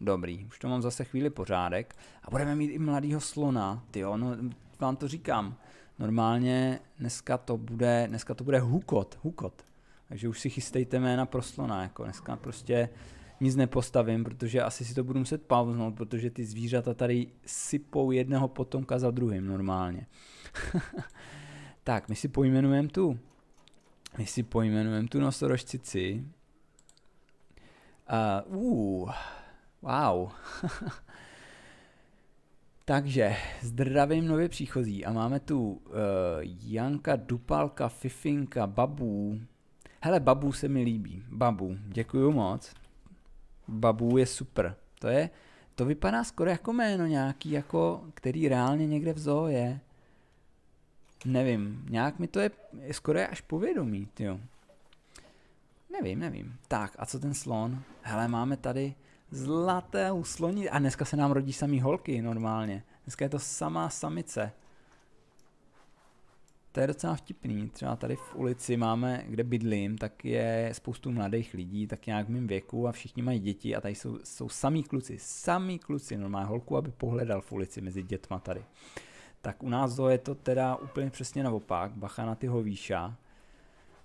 Speaker 1: Dobrý, už to mám zase chvíli pořádek. A budeme mít i mladýho slona. Ty no vám to říkám. Normálně dneska to bude, dneska to bude hukot, hukot. Takže už si chystejte jména pro slona, jako dneska prostě nic nepostavím, protože asi si to budu muset pauznout, protože ty zvířata tady sypou jednoho potomka za druhým normálně. tak, my si pojmenujeme tu my si pojmenujeme tu nosorožcici. Uh, uh, wow. Takže zdravím nově příchozí a máme tu uh, Janka, Dupalka, Fifinka, Babu. Hele, Babu se mi líbí. Babu, děkuju moc. Babu je super. To je, to vypadá skoro jako jméno nějaký, jako, který reálně někde v zoo je. Nevím, nějak mi to je, je skoro až povědomí, jo. Nevím, nevím. Tak, a co ten slon? Hele, máme tady zlaté sloní. A dneska se nám rodí samý holky normálně. Dneska je to samá samice. to je docela vtipný. Třeba tady v ulici máme, kde bydlím, tak je spoustu mladých lidí, tak nějak v mém věku a všichni mají děti a tady jsou, jsou samý kluci, samý kluci, normálně holku, aby pohledal v ulici mezi dětma tady. Tak u nás to je to teda úplně přesně naopak, bacha na ty hovíša,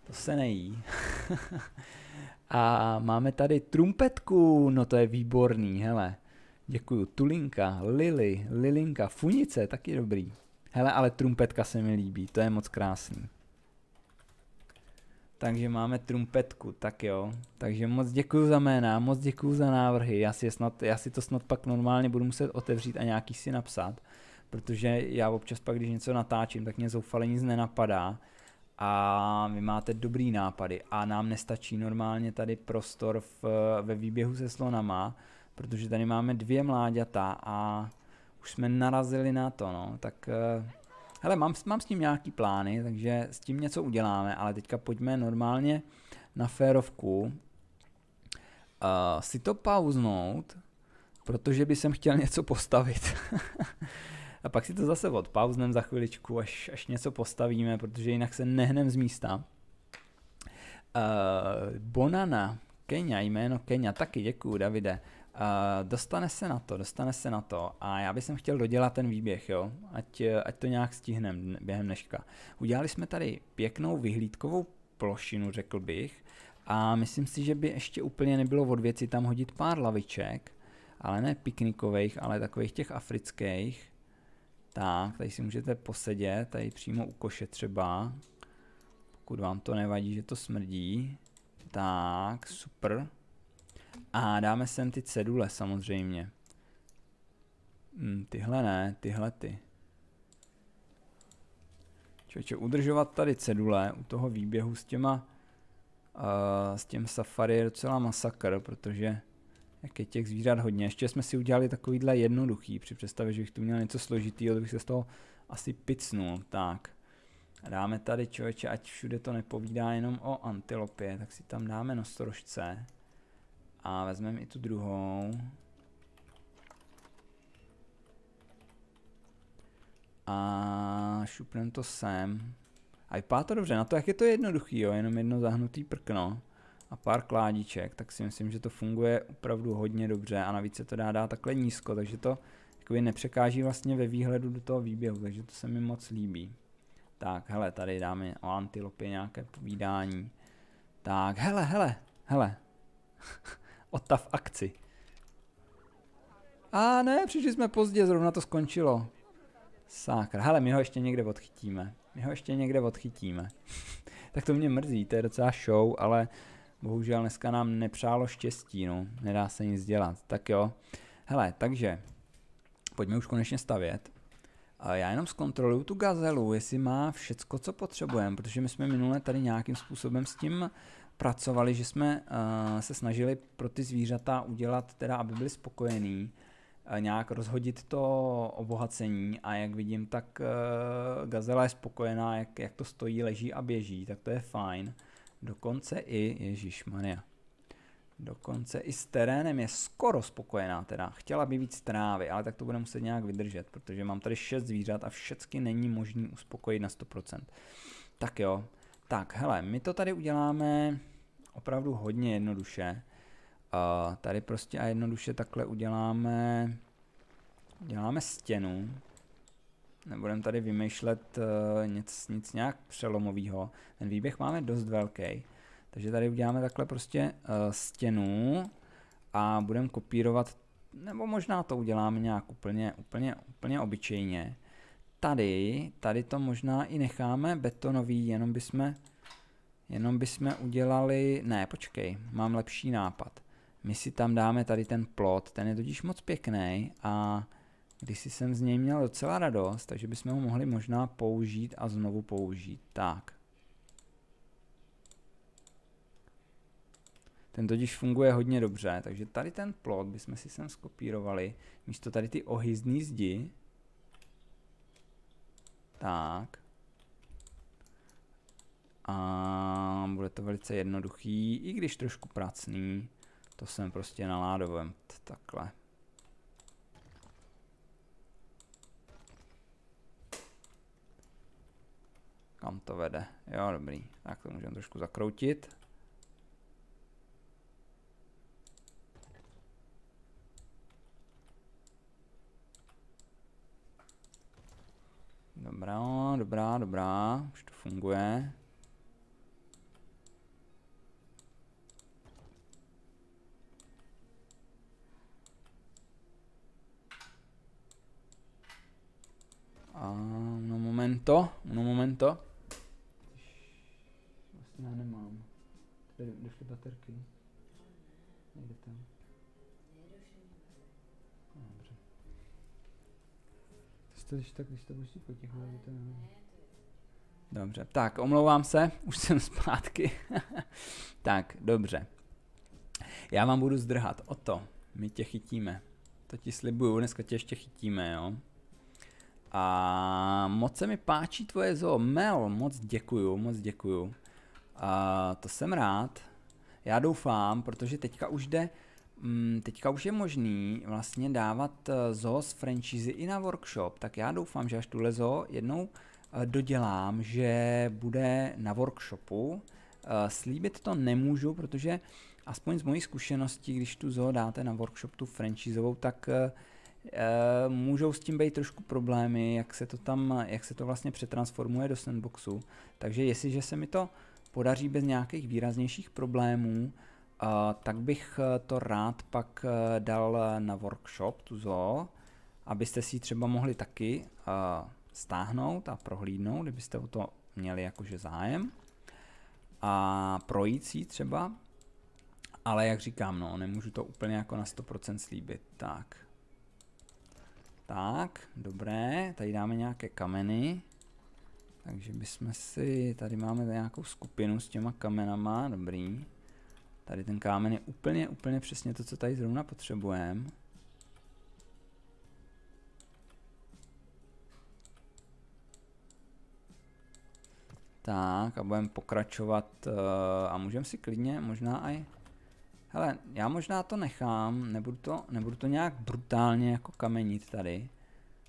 Speaker 1: to se nejí. a máme tady trumpetku, no to je výborný, hele. Děkuju, Tulinka, Lily, Lilinka, Funice, taky dobrý. Hele, ale trumpetka se mi líbí, to je moc krásný. Takže máme trumpetku, tak jo. Takže moc děkuji za jména, moc děkuji za návrhy. Já si, snad, já si to snad pak normálně budu muset otevřít a nějaký si napsat. Protože já občas pak, když něco natáčím, tak mě zoufale nic nenapadá. A vy máte dobrý nápady a nám nestačí normálně tady prostor v, ve výběhu se slonama, protože tady máme dvě mláďata a už jsme narazili na to, no, tak uh, hele, mám, mám s tím nějaký plány, takže s tím něco uděláme, ale teďka pojďme normálně na férovku uh, si to pauznout, protože by jsem chtěl něco postavit. a pak si to zase odpauznem za chviličku, až, až něco postavíme, protože jinak se nehnem z místa. Uh, Bonana, Kenya, jméno Kenya, taky děkuju, Davide. Uh, dostane se na to, dostane se na to a já bych chtěl dodělat ten výběh, jo, ať, ať to nějak stihnem během dneška. Udělali jsme tady pěknou vyhlídkovou plošinu, řekl bych, a myslím si, že by ještě úplně nebylo od věci tam hodit pár laviček, ale ne piknikových, ale takových těch afrických. Tak, tady si můžete posedět, tady přímo u koše třeba, pokud vám to nevadí, že to smrdí. Tak, super. A dáme sem ty cedule samozřejmě. Hmm, tyhle ne, tyhle ty. Člověče, udržovat tady cedule u toho výběhu s těma uh, s tím safari je docela masakr, protože jak je těch zvířat hodně. Ještě jsme si udělali takovýhle jednoduchý při představě, že bych tu měl něco složitýho, to bych se z toho asi picnul. Tak. Dáme tady člověče, ať všude to nepovídá jenom o antilopě, tak si tam dáme nosorožce. A vezmeme i tu druhou. A šupneme to sem. A vypadá to dobře, na to jak je to jednoduchý, jo, jenom jedno zahnutý prkno a pár kládiček, tak si myslím, že to funguje opravdu hodně dobře a navíc se to dá dát takhle nízko, takže to jakoby nepřekáží vlastně ve výhledu do toho výběhu, takže to se mi moc líbí. Tak, hele, tady dáme o antilopě nějaké povídání. Tak, hele, hele, hele. Otav akci. A ne, přišli jsme pozdě, zrovna to skončilo. Sákra, hele, my ho ještě někde odchytíme. My ho ještě někde odchytíme. tak to mě mrzí, to je docela show, ale bohužel dneska nám nepřálo štěstí, no. Nedá se nic dělat. Tak jo. Hele, takže, pojďme už konečně stavět. A já jenom zkontroluju tu gazelu, jestli má všecko, co potřebujeme, protože my jsme minule tady nějakým způsobem s tím pracovali, že jsme uh, se snažili pro ty zvířata udělat, teda aby byli spokojení, uh, nějak rozhodit to obohacení a jak vidím, tak uh, gazela je spokojená, jak, jak to stojí, leží a běží, tak to je fajn. Dokonce i, Ježíš Maria, dokonce i s terénem je skoro spokojená teda. Chtěla by víc trávy, ale tak to bude muset nějak vydržet, protože mám tady šest zvířat a všechny není možný uspokojit na 100%. Tak jo, tak, hele, my to tady uděláme opravdu hodně jednoduše. Uh, tady prostě a jednoduše takhle uděláme, uděláme stěnu. Nebudeme tady vymýšlet uh, nic, nic nějak přelomového. Ten výběh máme dost velký. Takže tady uděláme takhle prostě uh, stěnu a budeme kopírovat, nebo možná to uděláme nějak úplně, úplně, úplně obyčejně tady, tady to možná i necháme betonový, jenom bychom, jenom bychom udělali, ne počkej, mám lepší nápad. My si tam dáme tady ten plot, ten je totiž moc pěkný a když si jsem z něj měl docela radost, takže bychom ho mohli možná použít a znovu použít. Tak. Ten totiž funguje hodně dobře, takže tady ten plot bychom si sem skopírovali, místo tady ty ohyzný zdi, tak. A bude to velice jednoduchý, i když trošku pracný. To jsem prostě naládovem takhle. Kam to vede. Jo, dobrý. Tak to můžeme trošku zakroutit. Dobrá, dobrá, dobrá. Už to funguje. A no momento, no momento. Vlastně já nemám. Tady došly baterky. Nejde tam. Dobře. To když tak, když to budeš potichu, to Dobře, tak omlouvám se, už jsem zpátky. tak, dobře. Já vám budu zdrhat o to, my tě chytíme. To ti slibuju, dneska tě ještě chytíme, jo. A moc se mi páčí tvoje zoo. Mel, moc děkuju, moc děkuju. A to jsem rád. Já doufám, protože teďka už jde, mm, teďka už je možný vlastně dávat eh, zoo z franchise i na workshop, tak já doufám, že až tuhle zoo jednou eh, dodělám, že bude na workshopu. Eh, slíbit to nemůžu, protože aspoň z mojí zkušenosti, když tu zoo dáte na workshop tu franchisovou, tak můžou s tím být trošku problémy, jak se to tam, jak se to vlastně přetransformuje do sandboxu. Takže jestliže se mi to podaří bez nějakých výraznějších problémů, tak bych eh, to rád pak uh, dal na workshop, tu zoo, abyste si třeba mohli taky uh, stáhnout a prohlídnout, kdybyste o to měli jakože zájem a projít si třeba, ale jak říkám, no, nemůžu to úplně jako na 100% slíbit, tak. Tak, dobré, tady dáme nějaké kameny. Takže bychom si, tady máme nějakou skupinu s těma kamenama, dobrý. Tady ten kámen je úplně, úplně přesně to, co tady zrovna potřebujeme. Tak a budeme pokračovat uh, a můžeme si klidně možná i Hele, já možná to nechám, nebudu to, nebudu to nějak brutálně jako kamenit tady.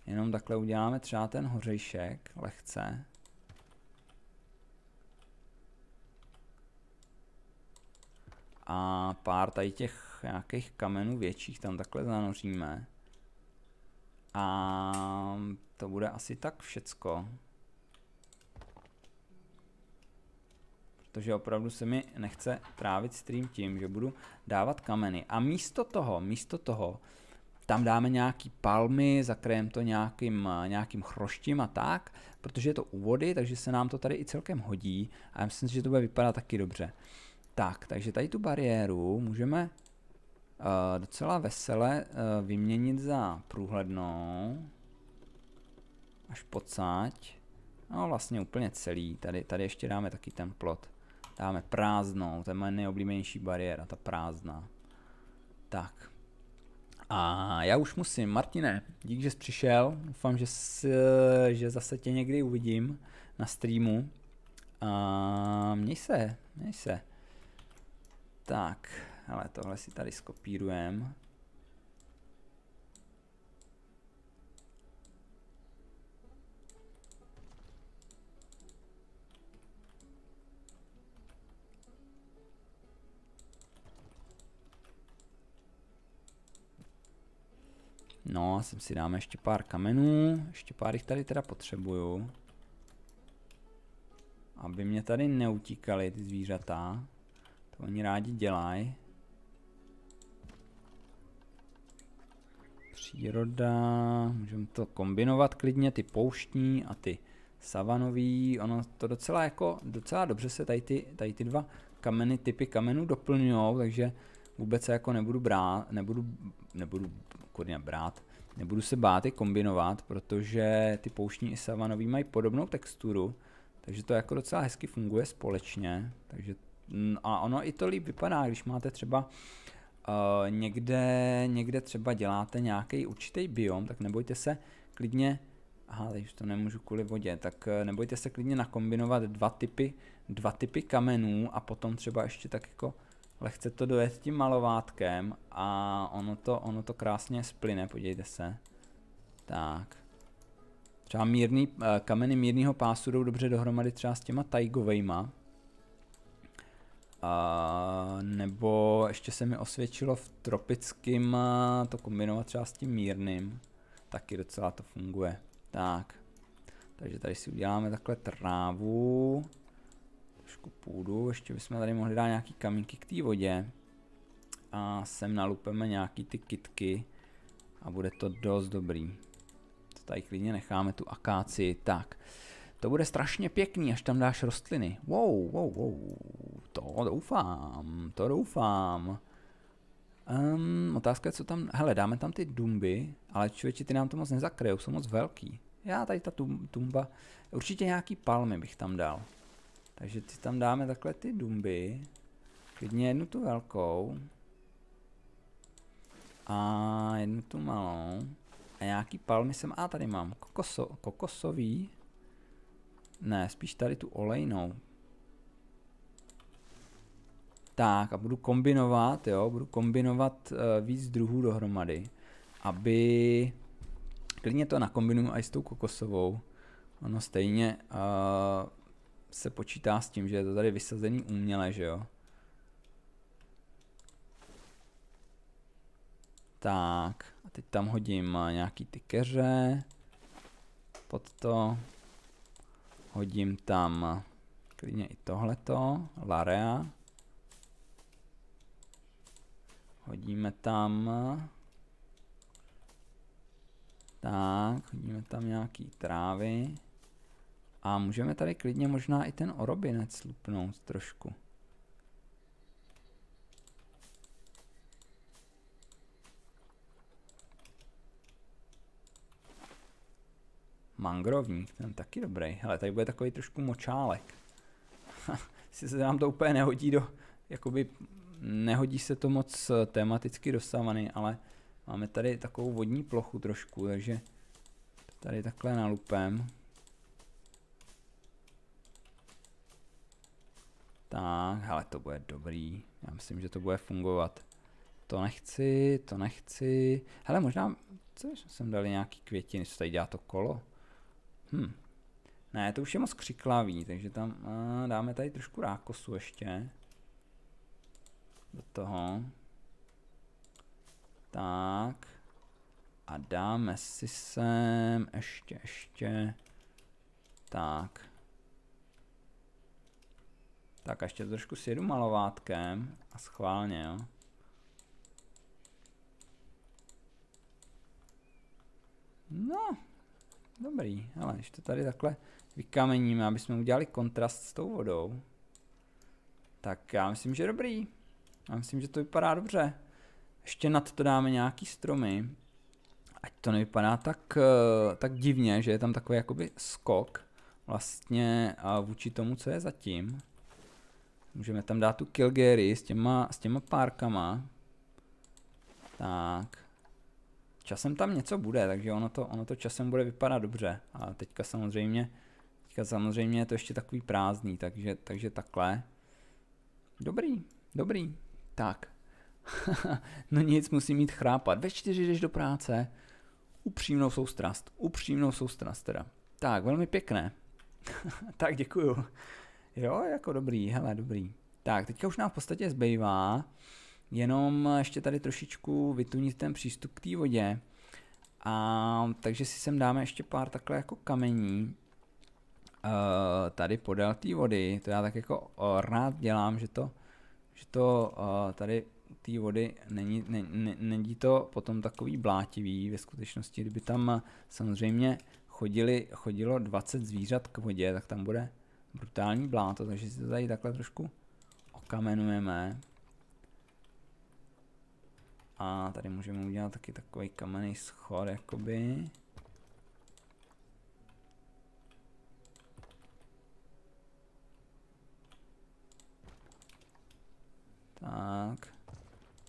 Speaker 1: Jenom takhle uděláme třeba ten hořejšek, lehce. A pár tady těch nějakých kamenů větších tam takhle zanoříme. A to bude asi tak všecko. protože opravdu se mi nechce trávit stream tím, že budu dávat kameny. A místo toho, místo toho, tam dáme nějaký palmy, zakryjeme to nějakým, nějakým chroštím a tak, protože je to u vody, takže se nám to tady i celkem hodí a já myslím, že to bude vypadat taky dobře. Tak, takže tady tu bariéru můžeme uh, docela vesele uh, vyměnit za průhlednou. Až pocať. No vlastně úplně celý, tady, tady ještě dáme taky ten plot. Dáme prázdnou, to je moje nejoblíbenější bariéra, ta prázdná. Tak. A já už musím, Martine, dík, že jsi přišel, doufám, že, jsi, že zase tě někdy uvidím na streamu. A měj se, měj se. Tak, ale tohle si tady skopírujeme. No, sem si dáme ještě pár kamenů, ještě pár jich tady teda potřebuju. Aby mě tady neutíkaly ty zvířata. To oni rádi dělají. Příroda, můžeme to kombinovat klidně, ty pouštní a ty savanový, ono to docela jako, docela dobře se tady ty, tady ty dva kameny, typy kamenů doplňují, takže vůbec se jako nebudu brát, nebudu, nebudu kurně brát. Nebudu se bát je kombinovat, protože ty pouštní i savanový mají podobnou texturu, takže to jako docela hezky funguje společně. Takže, a ono i to líp vypadá, když máte třeba uh, někde, někde třeba děláte nějaký určitý biom, tak nebojte se klidně, aha, teď už to nemůžu kvůli vodě, tak uh, nebojte se klidně nakombinovat dva typy, dva typy kamenů a potom třeba ještě tak jako lehce to dojet tím malovátkem a ono to, ono to krásně splyne, podívejte se. Tak. Třeba mírný, eh, kameny mírného pásu jdou dobře dohromady třeba s těma tajgovejma. A, nebo ještě se mi osvědčilo v tropickým to kombinovat třeba s tím mírným. Taky docela to funguje. Tak. Takže tady si uděláme takhle trávu. Trošku půdu. Ještě bychom tady mohli dát nějaký kamínky k té vodě. A sem nalupeme nějaký ty kitky. A bude to dost dobrý. To tady klidně necháme tu akáci. Tak. To bude strašně pěkný, až tam dáš rostliny. Wow, wow, wow. To doufám, to doufám. Um, otázka je, co tam... Hele, dáme tam ty dumby, ale člověči, ty nám to moc nezakryjou, jsou moc velký. Já tady ta tumba... Určitě nějaký palmy bych tam dal. Takže ty tam dáme takhle ty dumby. Klidně jednu tu velkou. A jednu tu malou. A nějaký palmy jsem... A tady mám. Kokoso, kokosový. Ne, spíš tady tu olejnou. Tak a budu kombinovat, jo, budu kombinovat uh, víc druhů dohromady, aby klidně to nakombinuju i s tou kokosovou. Ono stejně uh, se počítá s tím, že je to tady vysazený uměle, že jo. Tak, a teď tam hodím nějaký ty keře pod to. Hodím tam klidně i tohleto, Larea. Hodíme tam tak, hodíme tam nějaký trávy. A můžeme tady klidně možná i ten orobinec lupnout trošku. Mangrovník, ten taky dobrý. Hele, tady bude takový trošku močálek. si se nám to úplně nehodí do, jakoby nehodí se to moc eh, tematicky do savany, ale máme tady takovou vodní plochu trošku, takže tady takhle nalupem. Tak, hele, to bude dobrý. Já myslím, že to bude fungovat. To nechci, to nechci. Hele, možná, co jsem dali nějaký květiny, co tady dělá to kolo? Hm. Ne, to už je moc křiklavý, takže tam a, dáme tady trošku rákosu ještě do toho. Tak. A dáme si sem ještě, ještě. Tak. Tak a ještě trošku sjedu malovátkem a schválně, jo. No, dobrý, ale ještě tady takhle vykameníme, aby jsme udělali kontrast s tou vodou. Tak já myslím, že dobrý. Já myslím, že to vypadá dobře. Ještě nad to dáme nějaký stromy. Ať to nevypadá tak, eh, tak divně, že je tam takový jakoby skok vlastně vůči tomu, co je zatím. Můžeme tam dát tu Kilgary s těma, s těma párkama. Tak. Časem tam něco bude, takže ono to, ono to časem bude vypadat dobře. A teďka samozřejmě, teďka samozřejmě je to ještě takový prázdný, takže, takže takhle. Dobrý, dobrý. Tak. no nic, musím mít chrápat. Ve čtyři jdeš do práce. Upřímnou soustrast. Upřímnou soustrast teda. Tak, velmi pěkné. tak děkuju. Jo, jako dobrý, hele, dobrý. Tak, teďka už nám v podstatě zbývá jenom ještě tady trošičku vytunit ten přístup k té vodě. A takže si sem dáme ještě pár takhle jako kamení. Uh, tady podél té vody, to já tak jako uh, rád dělám, že to že to uh, tady té vody není, ne, ne, není to potom takový blátivý ve skutečnosti, kdyby tam samozřejmě chodili, chodilo 20 zvířat k vodě, tak tam bude brutální bláto, takže si to tady takhle trošku okamenujeme. A tady můžeme udělat taky takový kamenný schod, jakoby. Tak.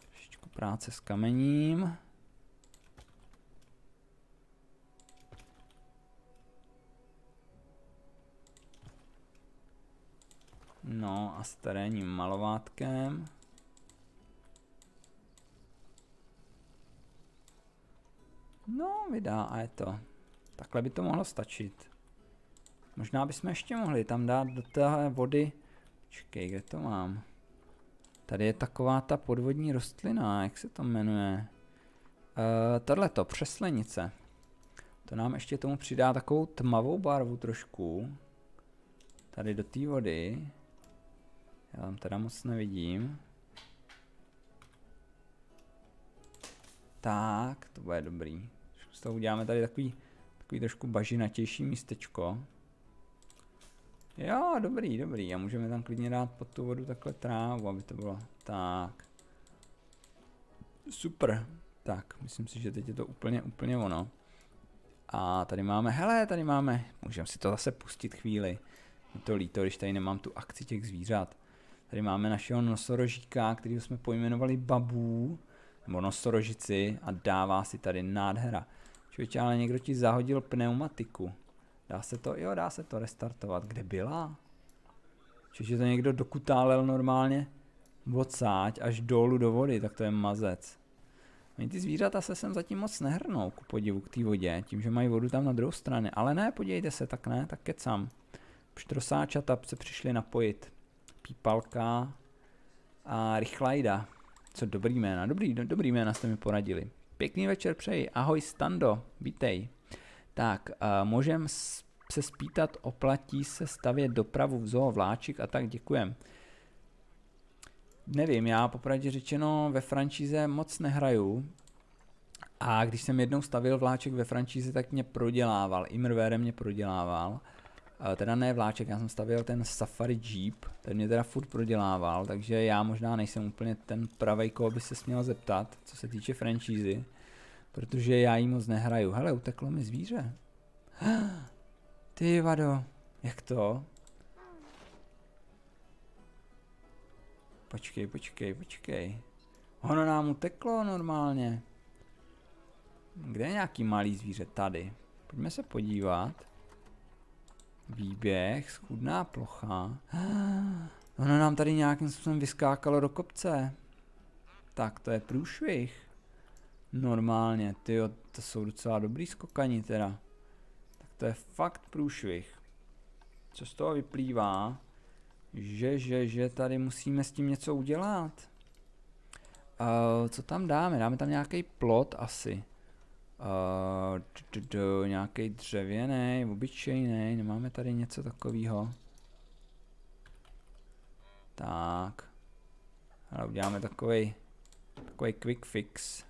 Speaker 1: Trošičku práce s kamením. No a s terénním malovátkem. No, vydá a je to. Takhle by to mohlo stačit. Možná bychom ještě mohli tam dát do té vody. Čekej, kde to mám? Tady je taková ta podvodní rostlina, jak se to jmenuje? Uh, Tohle to, přeslenice. To nám ještě tomu přidá takovou tmavou barvu trošku. Tady do té vody. Já tam teda moc nevidím. Tak, to bude dobrý. Z toho uděláme tady takový, takový trošku bažinatější místečko. Jo, dobrý, dobrý. A můžeme tam klidně dát pod tu vodu takhle trávu, aby to bylo tak. Super. Tak, myslím si, že teď je to úplně, úplně ono. A tady máme, hele, tady máme, můžeme si to zase pustit chvíli. Je to líto, když tady nemám tu akci těch zvířat. Tady máme našeho nosorožíka, který jsme pojmenovali Babu, nebo nosorožici a dává si tady nádhera. Člověče, ale někdo ti zahodil pneumatiku. Dá se to, jo, dá se to restartovat. Kde byla? Čiže to někdo dokutálel normálně odsáď až dolů do vody, tak to je mazec. Oni ty zvířata se sem zatím moc nehrnou, ku podivu, k té vodě, tím, že mají vodu tam na druhou straně. Ale ne, podívejte se, tak ne, tak kecam. Pštrosáčata se přišli napojit. Pípalka a Rychlajda. Co dobrý jména, dobrý, do, dobrý jména jste mi poradili. Pěkný večer přeji, ahoj Stando, vítej. Tak, uh, můžem se spýtat, oplatí se stavět dopravu v zoo vláčik a tak děkujem. Nevím, já popravdě řečeno ve franšíze moc nehraju. A když jsem jednou stavil vláček ve franšíze, tak mě prodělával. Immerware mě prodělával. Teda ne vláček, já jsem stavil ten Safari Jeep, ten mě teda furt prodělával, takže já možná nejsem úplně ten pravej, koho by se směl zeptat, co se týče franšízy. Protože já jí moc nehraju. Hele, uteklo mi zvíře. Ty vado, jak to? Počkej, počkej, počkej. Ono nám uteklo normálně. Kde je nějaký malý zvíře? Tady. Pojďme se podívat. Výběh, schudná plocha. Ono nám tady nějakým způsobem vyskákalo do kopce. Tak to je průšvih. Normálně, ty to jsou docela dobrý skokani teda. Tak to je fakt průšvih. Co z toho vyplývá? Že, že, že tady musíme s tím něco udělat. Uh, co tam dáme? Dáme tam nějaký plot asi. Uh, nějaký dřevěný, obyčejný, nemáme tady něco takového. Tak. Ale uděláme takový takový quick fix.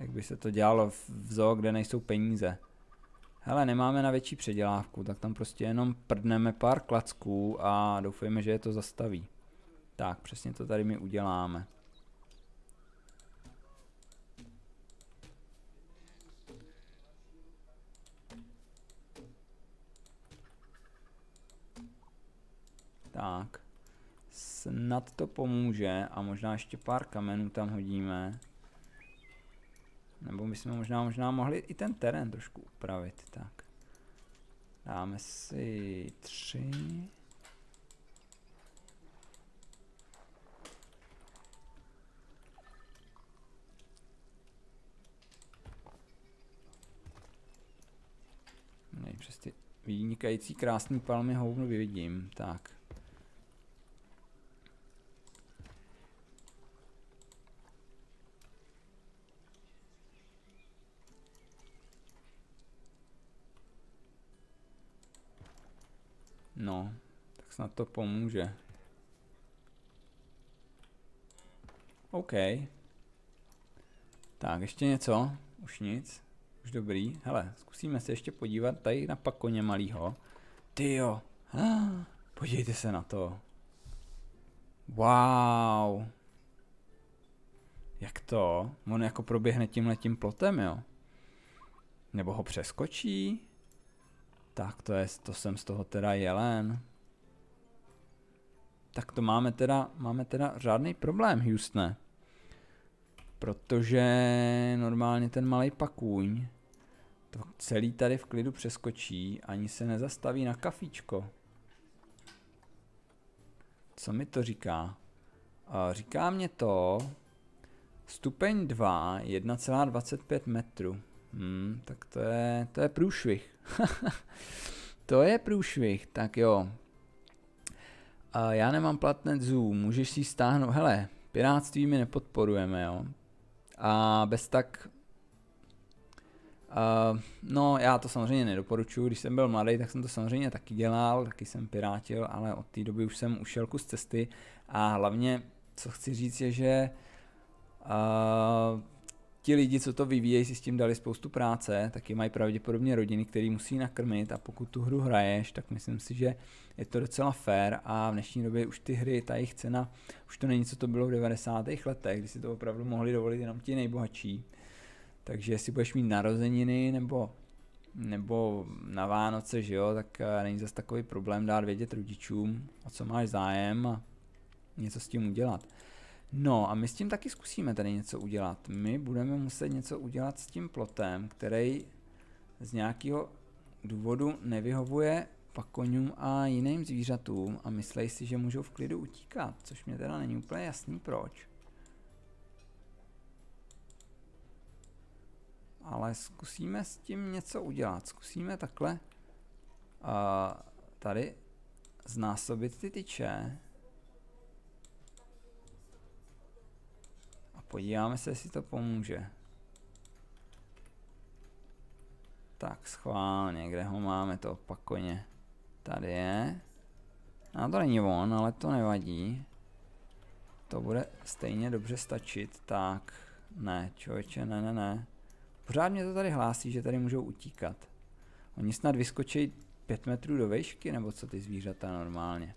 Speaker 1: Jak by se to dělalo v zoo, kde nejsou peníze. Hele, nemáme na větší předělávku, tak tam prostě jenom prdneme pár klacků a doufejme, že je to zastaví. Tak, přesně to tady my uděláme. Tak. Snad to pomůže a možná ještě pár kamenů tam hodíme. Nebo bychom možná, možná mohli i ten terén trošku upravit, tak. Dáme si tři. Přes ty vynikající krásný palmy houvnu vyvidím, tak. No, tak snad to pomůže. OK. Tak, ještě něco? Už nic? Už dobrý. Hele, zkusíme se ještě podívat tady na pakoně malýho. Ty jo. Podívejte se na to. Wow. Jak to? On jako proběhne tímhletím plotem, jo? Nebo ho přeskočí? Tak to je, to jsem z toho teda jelen. Tak to máme teda, máme teda řádný problém, Houstone. Protože normálně ten malý pakůň to celý tady v klidu přeskočí, ani se nezastaví na kafíčko. Co mi to říká? Říká mě to stupeň 2, 1,25 metru. Hmm, tak to je, to je průšvih. to je průšvih, tak jo. A já nemám platnet Zoo, můžeš si stáhnout, hele, piráctví my nepodporujeme, jo. A bez tak Uh, no, já to samozřejmě nedoporučuji, když jsem byl mladý, tak jsem to samozřejmě taky dělal, taky jsem pirátil, ale od té doby už jsem ušel kus cesty a hlavně, co chci říct, je, že uh, ti lidi, co to vyvíjejí, si s tím dali spoustu práce, taky mají pravděpodobně rodiny, které musí nakrmit a pokud tu hru hraješ, tak myslím si, že je to docela fair a v dnešní době už ty hry, ta jejich cena, už to není, co to bylo v 90. letech, kdy si to opravdu mohli dovolit jenom ti nejbohatší. Takže jestli budeš mít narozeniny nebo, nebo na Vánoce, že jo, tak eh, není zase takový problém dát vědět rodičům, o co máš zájem a něco s tím udělat. No a my s tím taky zkusíme tady něco udělat. My budeme muset něco udělat s tím plotem, který z nějakého důvodu nevyhovuje pakoňům a jiným zvířatům a myslej si, že můžou v klidu utíkat, což mě teda není úplně jasný proč. Ale zkusíme s tím něco udělat. Zkusíme takhle uh, tady znásobit ty tyče. Podíváme se, jestli to pomůže. Tak schválně, kde ho máme to pakoně. Tady je. A to není on, ale to nevadí. To bude stejně dobře stačit. Tak, ne, člověče, ne, ne, ne. Pořád mě to tady hlásí, že tady můžou utíkat. Oni snad vyskočí 5 metrů do vejšky, nebo co ty zvířata normálně.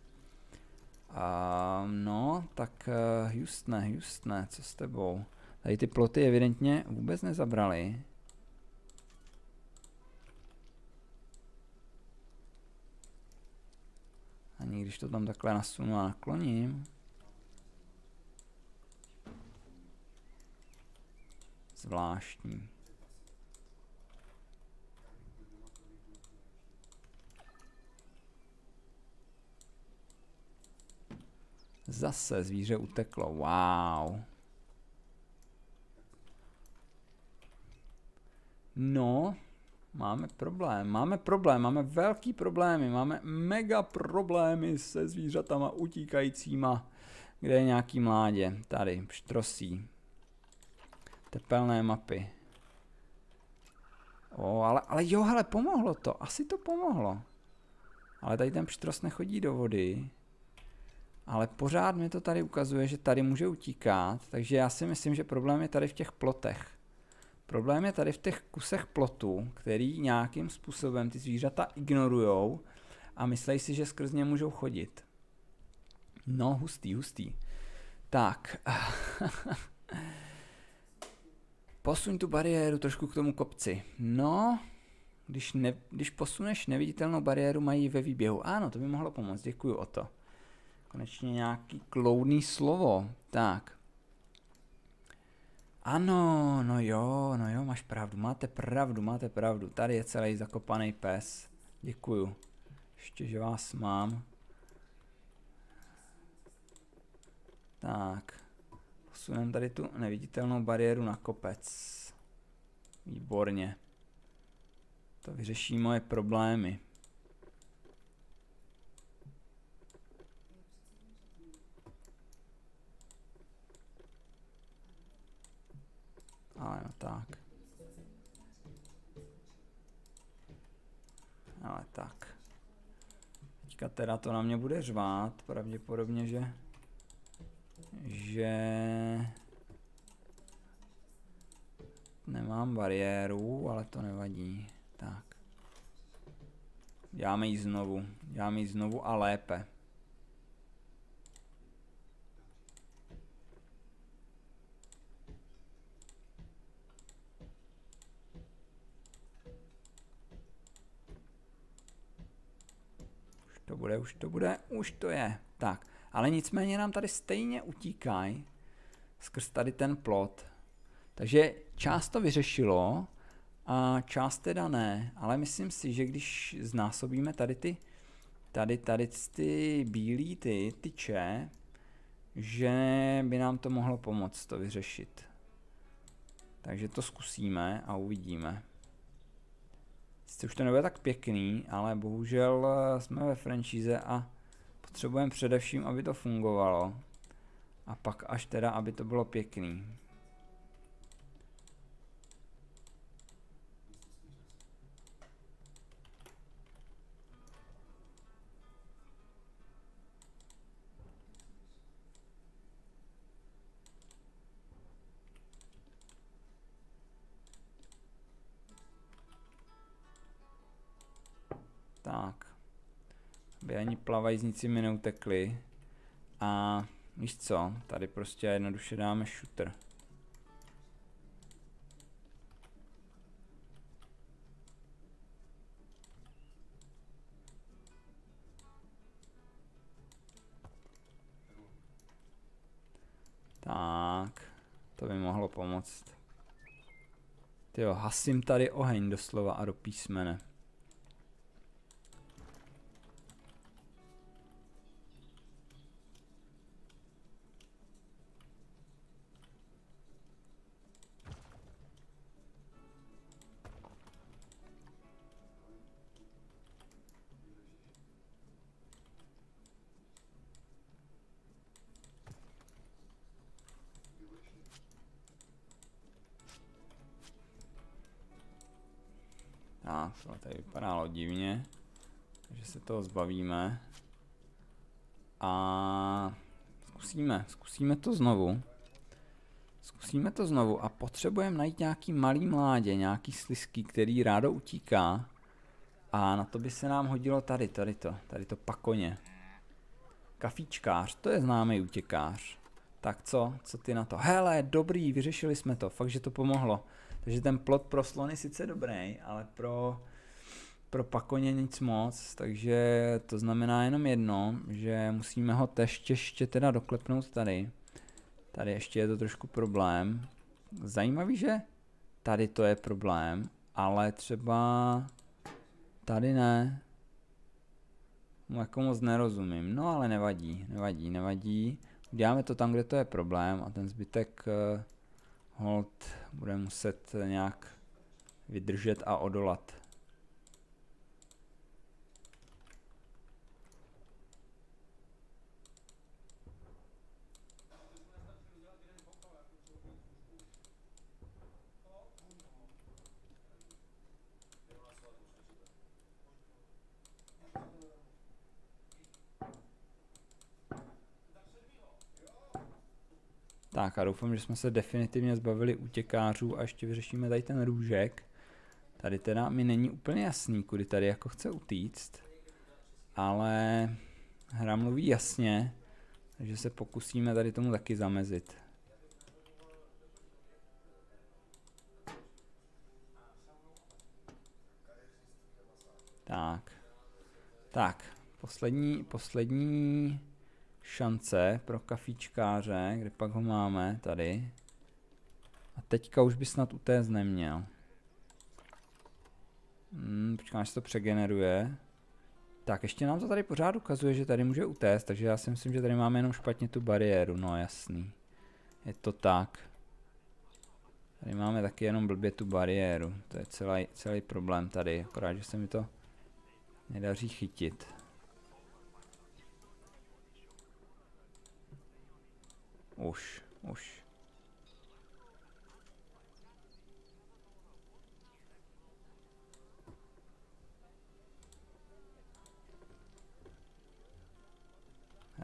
Speaker 1: A no, tak uh, Justne, Justne, co s tebou? Tady ty ploty evidentně vůbec nezabrali. Ani když to tam takhle nasunu a nakloním. Zvláštní. Zase zvíře uteklo, wow. No, máme problém, máme problém, máme velký problémy, máme mega problémy se zvířatama utíkajícíma. Kde je nějaký mládě? Tady, pštrosí. Tepelné mapy. O, ale, ale jo, hele, pomohlo to, asi to pomohlo. Ale tady ten pštros nechodí do vody ale pořád mi to tady ukazuje, že tady může utíkat, takže já si myslím, že problém je tady v těch plotech. Problém je tady v těch kusech plotu, který nějakým způsobem ty zvířata ignorujou a myslí si, že skrz ně můžou chodit. No, hustý, hustý. Tak. Posuň tu bariéru trošku k tomu kopci. No, když, ne, když posuneš neviditelnou bariéru, mají ve výběhu. Ano, to by mohlo pomoct, děkuji o to. Konečně nějaký kloudný slovo. Tak. Ano, no jo, no jo, máš pravdu, máte pravdu, máte pravdu. Tady je celý zakopaný pes. Děkuju. Ještě, že vás mám. Tak. Posunem tady tu neviditelnou bariéru na kopec. Výborně. To vyřeší moje problémy. Ale no tak. Ale tak. Teďka teda to na mě bude řvát, pravděpodobně, že... Že... Nemám bariéru, ale to nevadí. Tak. Děláme ji znovu. Děláme ji znovu a lépe. To bude, už to bude, už to je. Tak, ale nicméně nám tady stejně utíkají skrz tady ten plot. Takže část to vyřešilo a část teda ne, ale myslím si, že když znásobíme tady ty, tady, tady ty bílý ty tyče, že by nám to mohlo pomoct to vyřešit. Takže to zkusíme a uvidíme. Sice už to nebude tak pěkný, ale bohužel eh, jsme ve franšíze a potřebujeme především, aby to fungovalo. A pak až teda, aby to bylo pěkný. Tak. Aby ani plavajzníci mi neutekli. A víš co, tady prostě jednoduše dáme shooter. Tak, to by mohlo pomoct. Tyjo, hasím tady oheň doslova a do písmene. Divně. Takže se toho zbavíme. A zkusíme, zkusíme to znovu. Zkusíme to znovu a potřebujeme najít nějaký malý mládě, nějaký slisky, který rádo utíká. A na to by se nám hodilo tady, tady to, tady to pakoně. Kafíčkář, to je známý utěkář. Tak co, co ty na to? Hele, dobrý, vyřešili jsme to, fakt, že to pomohlo. Takže ten plot pro slony sice dobrý, ale pro, pro pakoně nic moc, takže to znamená jenom jedno, že musíme ho tež ještě teda doklepnout tady. Tady ještě je to trošku problém. Zajímavý, že tady to je problém, ale třeba tady ne. Mu jako moc nerozumím, no ale nevadí, nevadí, nevadí. Uděláme to tam, kde to je problém a ten zbytek uh, hold bude muset nějak vydržet a odolat. A doufám, že jsme se definitivně zbavili utěkářů a ještě vyřešíme tady ten růžek. Tady teda mi není úplně jasný, kudy tady jako chce utíct. Ale hra mluví jasně, takže se pokusíme tady tomu taky zamezit. Tak. Tak, poslední, poslední šance pro kafičkáře, kde pak ho máme, tady. A teďka už by snad utéct neměl. Hmm, počkám, až se to přegeneruje. Tak, ještě nám to tady pořád ukazuje, že tady může utéct, takže já si myslím, že tady máme jenom špatně tu bariéru, no jasný. Je to tak. Tady máme taky jenom blbě tu bariéru, to je celý, celý problém tady, akorát, že se mi to nedaří chytit. Už, už.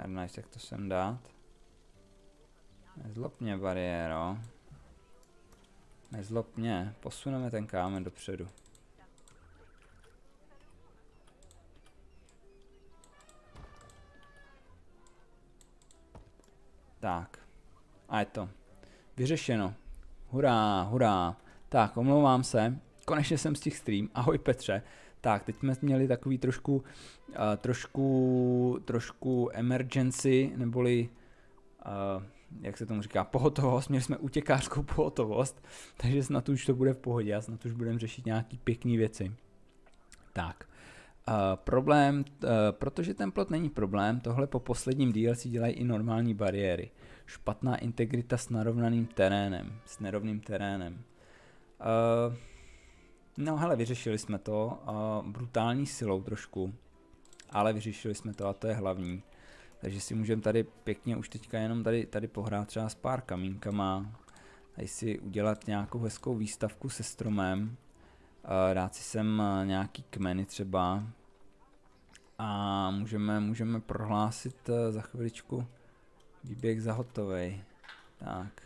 Speaker 1: Nice, jak to sem dát. Nezlob mě, bariéro. Nezlob mě. Posuneme ten kámen dopředu. Tak. A je to. Vyřešeno. Hurá, hurá. Tak, omlouvám se. Konečně jsem těch stream. Ahoj Petře. Tak, teď jsme měli takový trošku, uh, trošku, trošku emergency, neboli, uh, jak se tomu říká, pohotovost. Měli jsme utěkářskou pohotovost, takže snad už to bude v pohodě a snad už budeme řešit nějaký pěkný věci. Tak, Uh, problém, uh, protože ten plot není problém, tohle po posledním DLC dělají i normální bariéry. Špatná integrita s narovnaným terénem, s nerovným terénem. Uh, no hele, vyřešili jsme to uh, brutální silou trošku, ale vyřešili jsme to a to je hlavní. Takže si můžeme tady pěkně už teďka jenom tady, tady pohrát třeba s pár kamínkama, tady si udělat nějakou hezkou výstavku se stromem, dát si sem uh, nějaký kmeny třeba a můžeme, můžeme prohlásit uh, za chviličku výběh za hotovej. Tak.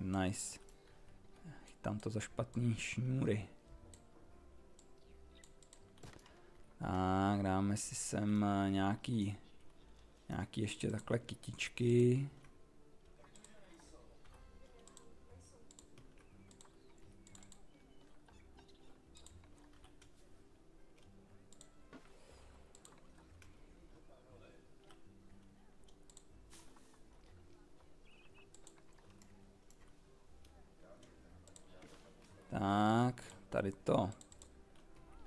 Speaker 1: Nice. Chytám to za špatný šňůry. Tak, dáme si sem eh, nějaký, nějaký ještě takhle kytičky. Tak, tady to.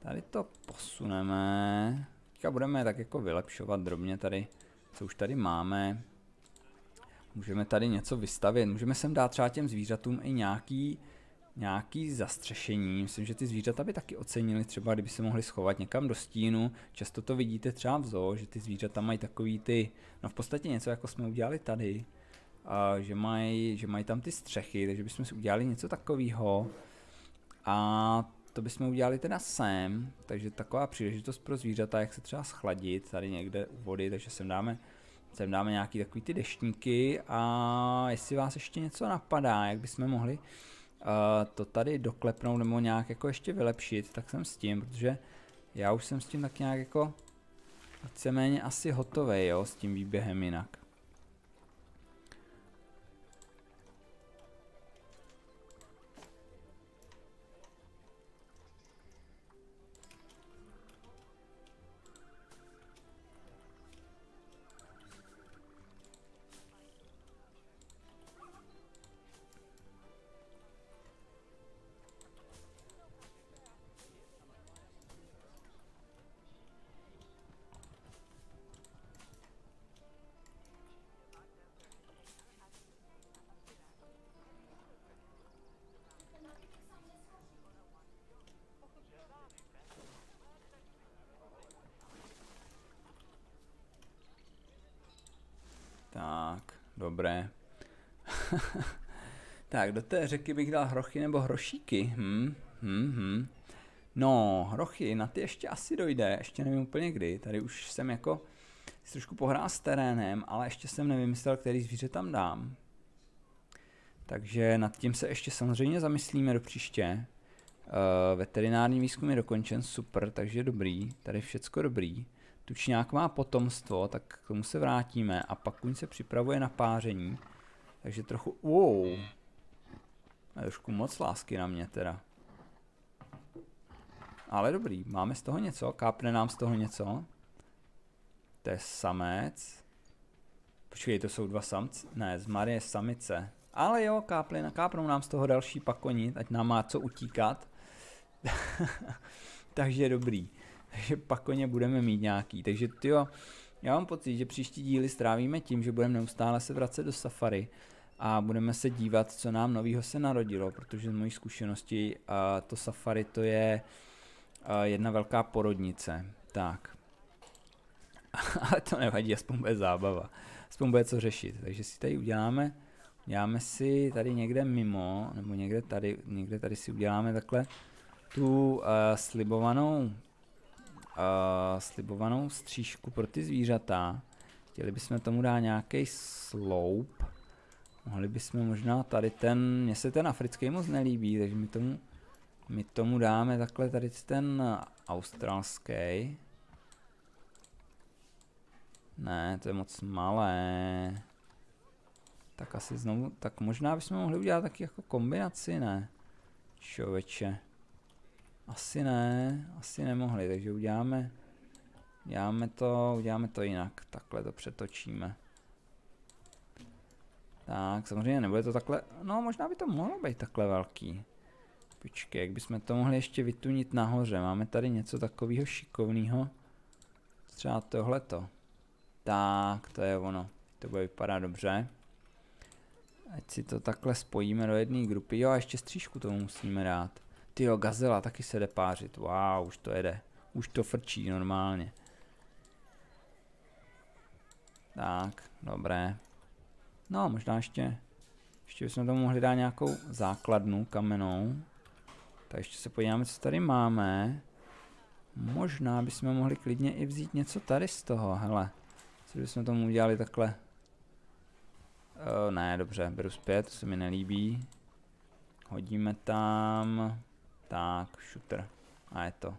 Speaker 1: Tady to posuneme. Teďka budeme tak jako vylepšovat drobně tady, co už tady máme. Můžeme tady něco vystavit, můžeme sem dát třeba těm zvířatům i nějaký, nějaký zastřešení. Myslím, že ty zvířata by taky ocenili třeba, kdyby se mohli schovat někam do stínu. Často to vidíte třeba v zoo, že ty zvířata mají takový ty, no v podstatě něco jako jsme udělali tady. A že mají že maj tam ty střechy, takže bychom si udělali něco takového. A to bychom udělali teda sem, takže taková příležitost pro zvířata, jak se třeba schladit tady někde u vody, takže sem dáme, sem dáme nějaký takový ty deštníky a jestli vás ještě něco napadá, jak bychom mohli uh, to tady doklepnout nebo nějak jako ještě vylepšit, tak jsem s tím, protože já už jsem s tím tak nějak jako víceméně asi hotový, jo, s tím výběhem jinak. Tak, do té řeky bych dal hrochy nebo hrošíky. Hm, hm, hm. No, hrochy, na ty ještě asi dojde, ještě nevím úplně kdy. Tady už jsem jako si trošku pohrál s terénem, ale ještě jsem nevymyslel, který zvíře tam dám. Takže nad tím se ještě samozřejmě zamyslíme do příště. Uh, veterinární výzkum je dokončen, super, takže dobrý, tady všecko dobrý. Tučňák má potomstvo, tak k tomu se vrátíme a pak se připravuje na páření. Takže trochu, wow, je trošku moc lásky na mě teda. Ale dobrý, máme z toho něco, kápne nám z toho něco. To je samec. Počkej, to jsou dva samci? Ne, z Marie samice. Ale jo, kápli, kápnou nám z toho další pakoni, ať nám má co utíkat. Takže dobrý takže pak o ně budeme mít nějaký. Takže jo, já mám pocit, že příští díly strávíme tím, že budeme neustále se vracet do Safari a budeme se dívat, co nám novýho se narodilo, protože z mojí zkušenosti to Safari to je jedna velká porodnice. Tak. Ale to nevadí, aspoň bude zábava. Aspoň bude co řešit. Takže si tady uděláme, uděláme si tady někde mimo, nebo někde tady, někde tady si uděláme takhle tu uh, slibovanou uh, slibovanou střížku pro ty zvířata. Chtěli bychom tomu dát nějaký sloup. Mohli bychom možná tady ten, mně se ten africký moc nelíbí, takže my tomu, my tomu dáme takhle tady ten australský. Ne, to je moc malé. Tak asi znovu, tak možná bychom mohli udělat taky jako kombinaci, ne? Čověče. Asi ne, asi nemohli, takže uděláme, uděláme to, uděláme to jinak, takhle to přetočíme. Tak, samozřejmě nebude to takhle, no možná by to mohlo být takhle velký. Počkej, jak bychom to mohli ještě vytunit nahoře, máme tady něco takového šikovného. Třeba tohleto. Tak, to je ono. to bude vypadat dobře. Ať si to takhle spojíme do jedné grupy. Jo, a ještě střížku tomu musíme dát. Ty jo, gazela taky se jde pářit. Wow, už to jede. Už to frčí normálně. Tak, dobré. No, možná ještě, ještě bychom tomu mohli dát nějakou základnu kamenou. Tak ještě se podíváme, co tady máme. Možná bychom mohli klidně i vzít něco tady z toho, hele. Co bychom tomu udělali takhle? O, ne, dobře, beru zpět, to se mi nelíbí. Hodíme tam. Tak, shooter. A je to.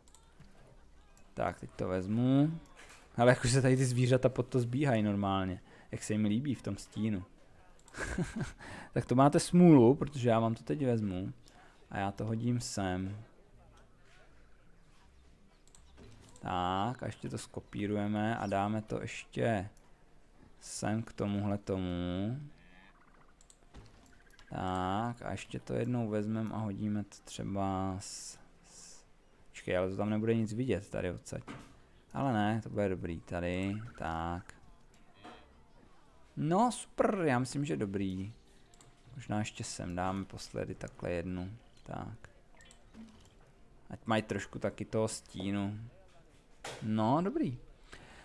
Speaker 1: Tak, teď to vezmu. Ale jakože se tady ty zvířata pod to zbíhají normálně. Jak se jim líbí v tom stínu. tak to máte smůlu, protože já vám to teď vezmu. A já to hodím sem. Tak, a ještě to skopírujeme a dáme to ještě sem k tomuhle tomu. Tak, a ještě to jednou vezmeme a hodíme to třeba s, s... Počkej, ale to tam nebude nic vidět tady odsaď. Ale ne, to bude dobrý tady, tak. No super, já myslím, že dobrý. Možná ještě sem dáme posledy takhle jednu, tak. Ať mají trošku taky toho stínu. No, dobrý.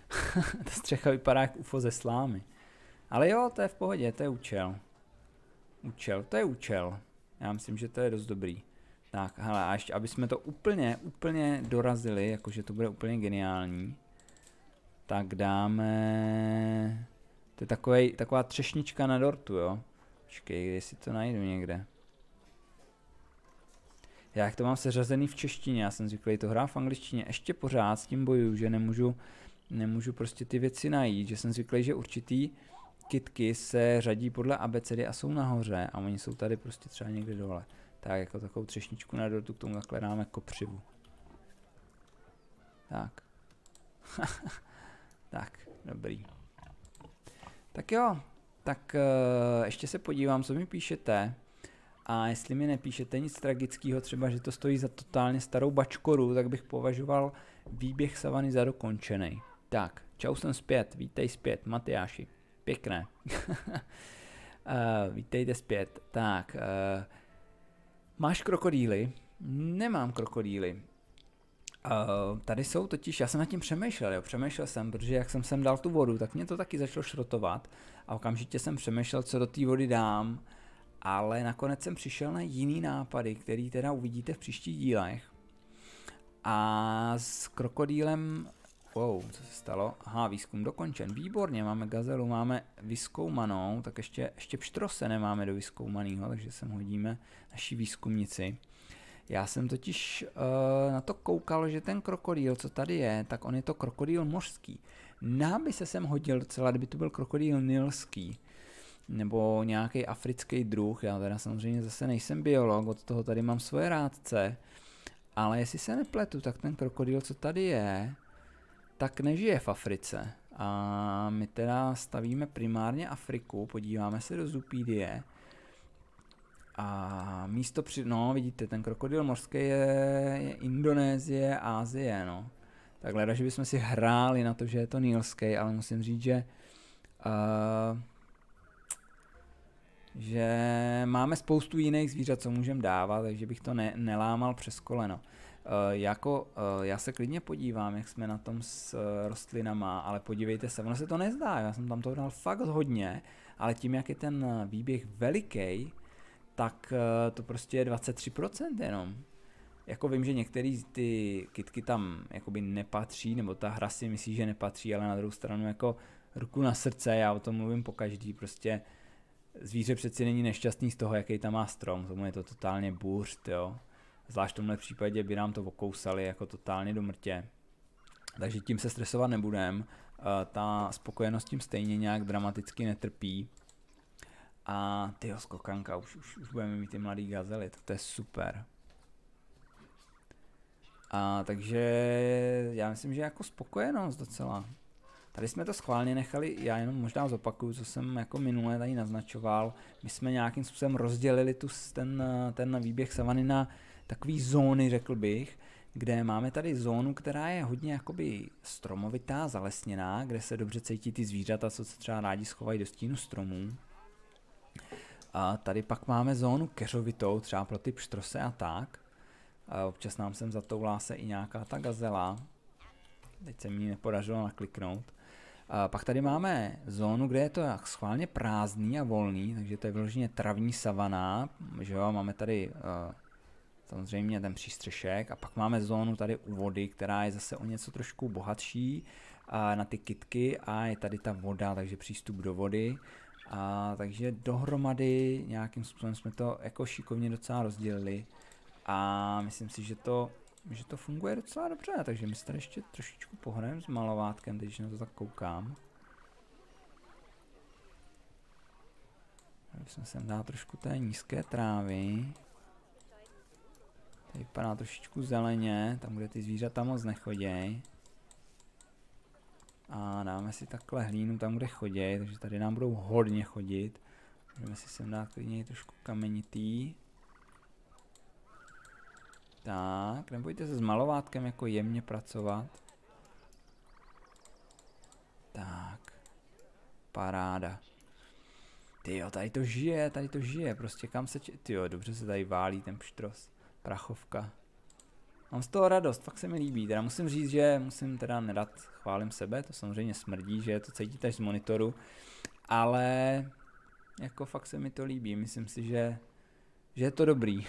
Speaker 1: Ta střecha vypadá jak UFO ze slámy. Ale jo, to je v pohodě, to je účel. Účel, to je účel. Já myslím, že to je dost dobrý. Tak, hele, a ještě, aby jsme to úplně, úplně dorazili, jakože to bude úplně geniální, tak dáme... To je takovej, taková třešnička na dortu, jo? Počkej, jestli to najdu někde. Já jak to mám seřazený v češtině, já jsem zvyklý to hrát v angličtině, ještě pořád s tím bojuju, že nemůžu, nemůžu prostě ty věci najít, že jsem zvyklý, že určitý kitky se řadí podle abecedy a jsou nahoře a oni jsou tady prostě třeba někde dole. Tak jako takovou třešničku na dortu k tomu takhle dáme kopřivu. Tak. tak, dobrý. Tak jo, tak uh, ještě se podívám, co mi píšete. A jestli mi nepíšete nic tragického, třeba že to stojí za totálně starou bačkoru, tak bych považoval výběh savany za dokončený. Tak, čau jsem zpět, vítej zpět, Matyáši. Pěkné. uh, vítejte zpět. Tak, uh, máš krokodýly? Nemám krokodýly. Uh, tady jsou totiž, já jsem nad tím přemýšlel, jo, přemýšlel jsem, protože jak jsem sem dal tu vodu, tak mě to taky začalo šrotovat a okamžitě jsem přemýšlel, co do té vody dám, ale nakonec jsem přišel na jiný nápady, který teda uvidíte v příštích dílech. A s krokodýlem, wow, co se stalo? Aha, výzkum dokončen, výborně, máme gazelu, máme vyskoumanou, tak ještě, ještě pštrose nemáme do vyskoumaného, takže sem hodíme naší výzkumnici. Já jsem totiž uh, na to koukal, že ten krokodýl, co tady je, tak on je to krokodýl mořský. Nám by se sem hodil docela, kdyby to byl krokodýl nilský nebo nějaký africký druh. Já teda samozřejmě zase nejsem biolog, od toho tady mám svoje rádce. Ale jestli se nepletu, tak ten krokodýl, co tady je, tak nežije v Africe. A my teda stavíme primárně Afriku, podíváme se do Zupídie. A místo při... No, vidíte, ten krokodýl mořský je, je Indonésie, Ázie, no. Takhle, že bychom si hráli na to, že je to nilský, ale musím říct, že uh, že máme spoustu jiných zvířat, co můžeme dávat, takže bych to ne, nelámal přes koleno. Uh, jako, uh, já se klidně podívám, jak jsme na tom s uh, rostlinama, ale podívejte se, ono se to nezdá, já jsem tam to dal fakt hodně, ale tím, jak je ten výběh veliký, tak uh, to prostě je 23% jenom. Jako vím, že některé ty kitky tam jakoby nepatří, nebo ta hra si myslí, že nepatří, ale na druhou stranu jako ruku na srdce, já o tom mluvím po každý, prostě zvíře přeci není nešťastný z toho, jaký tam má strom, tomu je to totálně bůřt, jo. Zvlášť v tomhle případě by nám to okousali jako totálně do mrtě. Takže tím se stresovat nebudem, ta spokojenost tím stejně nějak dramaticky netrpí. A ty skokanka, už, už, už budeme mít ty mladý gazely, tak to je super. A takže já myslím, že jako spokojenost docela. Tady jsme to schválně nechali, já jenom možná zopakuju, co jsem jako minule tady naznačoval. My jsme nějakým způsobem rozdělili tu, ten, ten výběh savany na takové zóny, řekl bych, kde máme tady zónu, která je hodně jakoby stromovitá, zalesněná, kde se dobře cítí ty zvířata, co se třeba rádi schovají do stínu stromů. A tady pak máme zónu keřovitou, třeba pro ty pštrose a tak. A občas nám sem zatoulá se i nějaká ta gazela. Teď se mi nepodařilo nakliknout. A pak tady máme zónu, kde je to jak schválně prázdný a volný, takže to je vyloženě travní savana, že jo, máme tady uh, samozřejmě ten přístřešek a pak máme zónu tady u vody, která je zase o něco trošku bohatší a na ty kitky a je tady ta voda, takže přístup do vody. A takže dohromady nějakým způsobem jsme to jako šikovně docela rozdělili a myslím si, že to, že to funguje docela dobře, takže my se tady ještě trošičku pohrajeme s malovátkem, když na to tak koukám. Tady jsem sem dal trošku té nízké trávy. Tady vypadá trošičku zeleně, tam kde ty zvířata moc nechoděj. A dáme si takhle hlínu tam, kde choděj, takže tady nám budou hodně chodit. Můžeme si sem dát klidně trošku kamenitý. Tak, nebojte se s malovátkem jako jemně pracovat. Tak. Paráda. Ty jo, tady to žije, tady to žije, prostě kam se, ty jo, dobře se tady válí ten pštros, prachovka. Mám z toho radost, fakt se mi líbí, teda musím říct, že musím teda nedat, chválím sebe, to samozřejmě smrdí, že to cítíte z monitoru, ale jako fakt se mi to líbí, myslím si, že, že je to dobrý.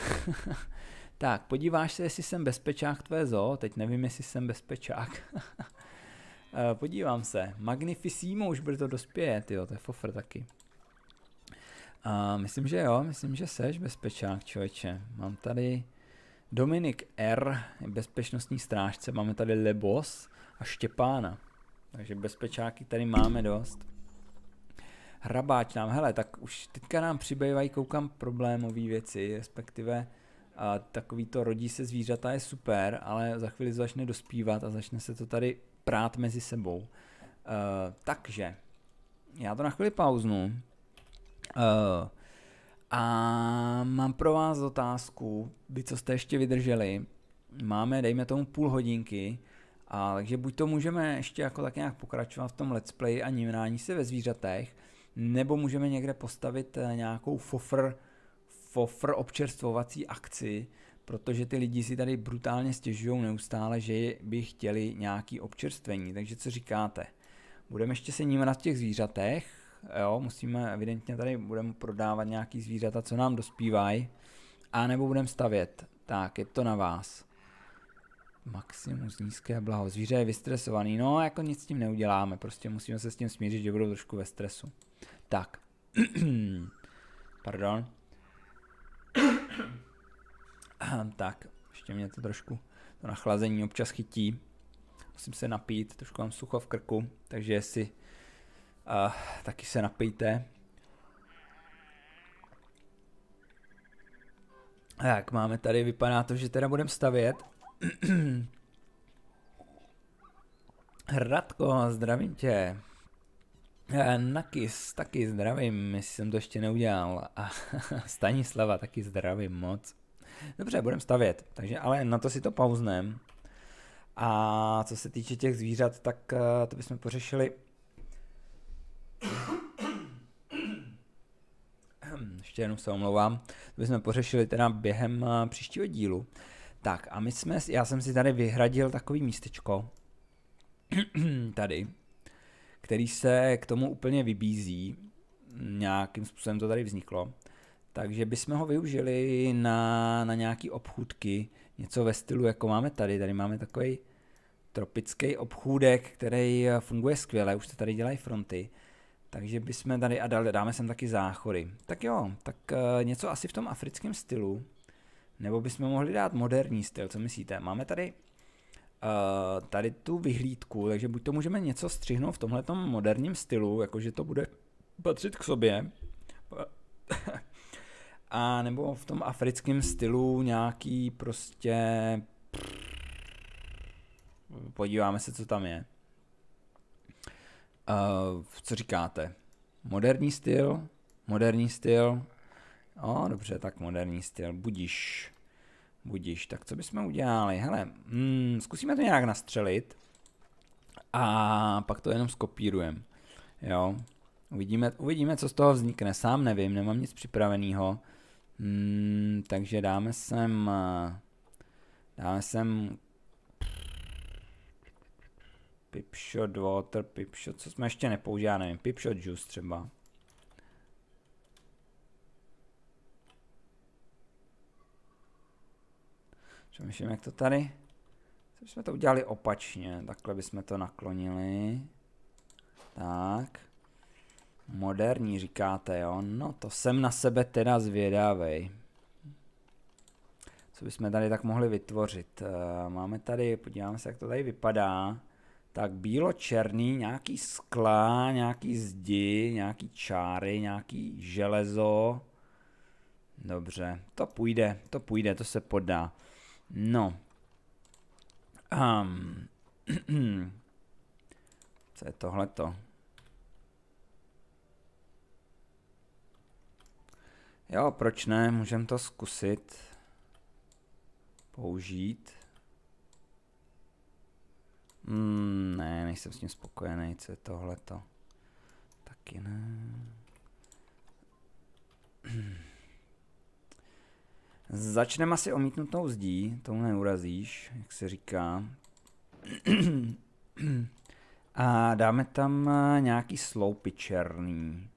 Speaker 1: tak, podíváš se, jestli jsem bezpečák tvé zoo, teď nevím, jestli jsem bezpečák. Eh, podívám se, Magnificimo už to dospěje, jo, to je fofr taky. Uh, myslím, že jo, myslím, že seš bezpečák, člověče. Mám tady Dominik R, bezpečnostní strážce, máme tady Lebos a Štěpána. Takže bezpečáky tady máme dost. Hrabáč nám, hele, tak už teďka nám přibývají, koukám, problémové věci, respektive a takový to rodí se zvířata je super, ale za chvíli začne dospívat a začne se to tady prát mezi sebou. Uh, takže, já to na chvíli pauznu. Uh, a mám pro vás otázku, vy co jste ještě vydrželi, máme dejme tomu půl hodinky, a takže buď to můžeme ještě jako tak nějak pokračovat v tom let's play a nímrání se ve zvířatech, nebo můžeme někde postavit eh, nějakou fofr, fofr občerstvovací akci, protože ty lidi si tady brutálně stěžují neustále, že by chtěli nějaký občerstvení. Takže co říkáte? Budeme ještě se nímrat v těch zvířatech, jo, musíme evidentně tady budeme prodávat nějaký zvířata, co nám dospívají, a nebo budeme stavět. Tak, je to na vás. Maximus nízké blaho. Zvíře je vystresovaný. No, jako nic s tím neuděláme. Prostě musíme se s tím smířit, že budou trošku ve stresu. Tak. Pardon. tak, ještě mě to trošku, to nachlazení občas chytí. Musím se napít, trošku mám sucho v krku, takže jestli uh, taky se napijte. Tak, máme tady, vypadá to, že teda budeme stavět. Radko, zdravím tě. Eh, Nakis, taky zdravím, jestli jsem to ještě neudělal. A Stanislava, taky zdravím moc. Dobře, budeme stavět, takže ale na to si to pauznem. A co se týče těch zvířat, tak uh, to bychom pořešili ještě jenom se omlouvám, to bychom pořešili teda během uh, příštího dílu. Tak a my jsme, já jsem si tady vyhradil takový místečko, tady, který se k tomu úplně vybízí, nějakým způsobem to tady vzniklo, takže bychom ho využili na, na nějaký obchůdky, něco ve stylu, jako máme tady, tady máme takový tropický obchůdek, který eh, funguje skvěle, už se tady dělají fronty, takže bychom tady a dali, dáme sem taky záchody. Tak jo, tak uh, něco asi v tom africkém stylu. Nebo bychom mohli dát moderní styl, co myslíte? Máme tady uh, tady tu vyhlídku, takže buď to můžeme něco střihnout v tomhle moderním stylu, jakože to bude patřit k sobě. a nebo v tom africkém stylu nějaký prostě... Podíváme se, co tam je. Uh, co říkáte? Moderní styl? Moderní styl? O, dobře, tak moderní styl. Budíš. Budíš, tak co bychom udělali? Hele, mm, zkusíme to nějak nastřelit a pak to jenom skopírujeme. Jo, uvidíme, uvidíme, co z toho vznikne. Sám nevím, nemám nic připraveného. Mm, takže dáme sem, dáme sem Pipshot water, pipshot, co jsme ještě nepoužívali, nevím, pipshot juice třeba. Přemýšlím, jak to tady. Co bychom to udělali opačně, takhle bychom to naklonili. Tak. Moderní říkáte, jo? No to jsem na sebe teda zvědavej. Co bychom tady tak mohli vytvořit? Uh, máme tady, podíváme se, jak to tady vypadá. Tak bílo-černý, nějaký skla, nějaký zdi, nějaký čáry, nějaký železo. Dobře, to půjde, to půjde, to se podá. No. Um. Co je tohleto? Jo, proč ne? Můžeme to zkusit použít. Mm, ne, nejsem s tím spokojený, co je tohleto. Taky ne. Začneme asi omítnutou zdí, tomu neurazíš, jak se říká. A dáme tam eh, nějaký sloupy černý.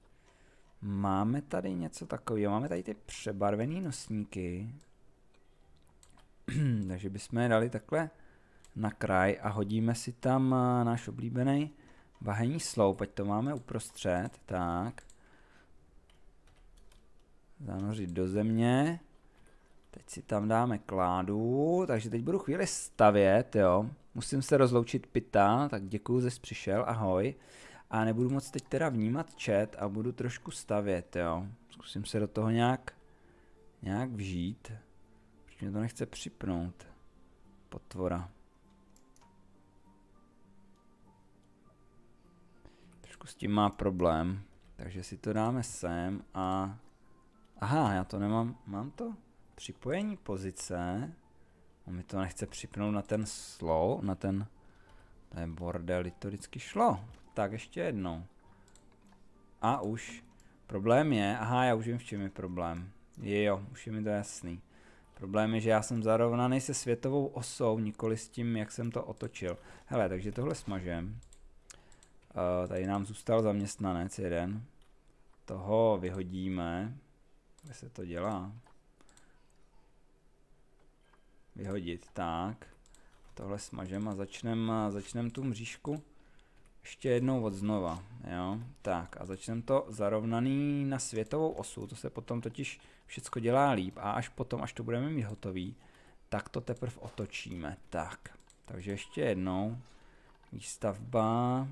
Speaker 1: Máme tady něco takového, máme tady ty přebarvené nosníky. Takže bychom je dali takhle na kraj a hodíme si tam eh, náš oblíbený vahení sloup, ať to máme uprostřed, tak. Zanořit do země. Teď si tam dáme kládu, takže teď budu chvíli stavět, jo. Musím se rozloučit pita, tak děkuju, že jsi přišel, ahoj. A nebudu moc teď teda vnímat chat a budu trošku stavět, jo. Zkusím se do toho nějak, nějak vžít. Proč mě to nechce připnout? Potvora. Trošku s tím má problém. Takže si to dáme sem a... Aha, já to nemám, mám to? Připojení pozice. A mi to nechce připnout na ten slow, na ten... To je bordel, to vždycky šlo. Tak ještě jednou. A už. Problém je, aha, já už vím, v čem je problém. Je jo, už je mi to jasný. Problém je, že já jsem zarovnaný se světovou osou, nikoli s tím, jak jsem to otočil. Hele, takže tohle smažem. Uh, tady nám zůstal zaměstnanec jeden. Toho vyhodíme. Kde se to dělá? Vyhodit, tak. Tohle smažem a začneme začnem tu mřížku ještě jednou od znova, jo. Tak a začneme to zarovnaný na světovou osu, to se potom totiž všecko dělá líp a až potom, až to budeme mít hotový, tak to teprve otočíme. Tak, takže ještě jednou. Výstavba.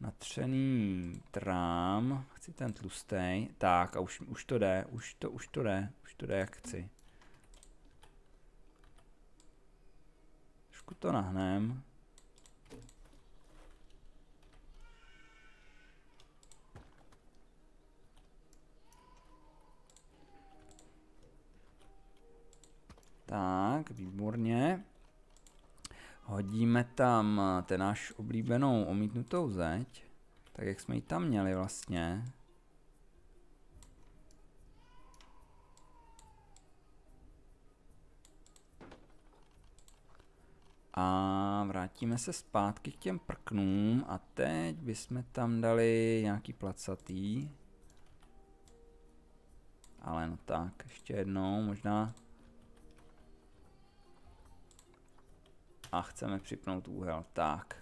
Speaker 1: Natřený trám. Chci ten tlustej. Tak a už, už to jde, už to, už to jde, už to jde jak chci. Trošku to nahnem. Tak, výborně. Hodíme tam ten náš oblíbenou omítnutou zeď. Tak jak jsme ji tam měli vlastně. A vrátíme se zpátky k těm prknům a teď bychom tam dali nějaký placatý. Ale no tak, ještě jednou, možná a chceme připnout úhel. Tak.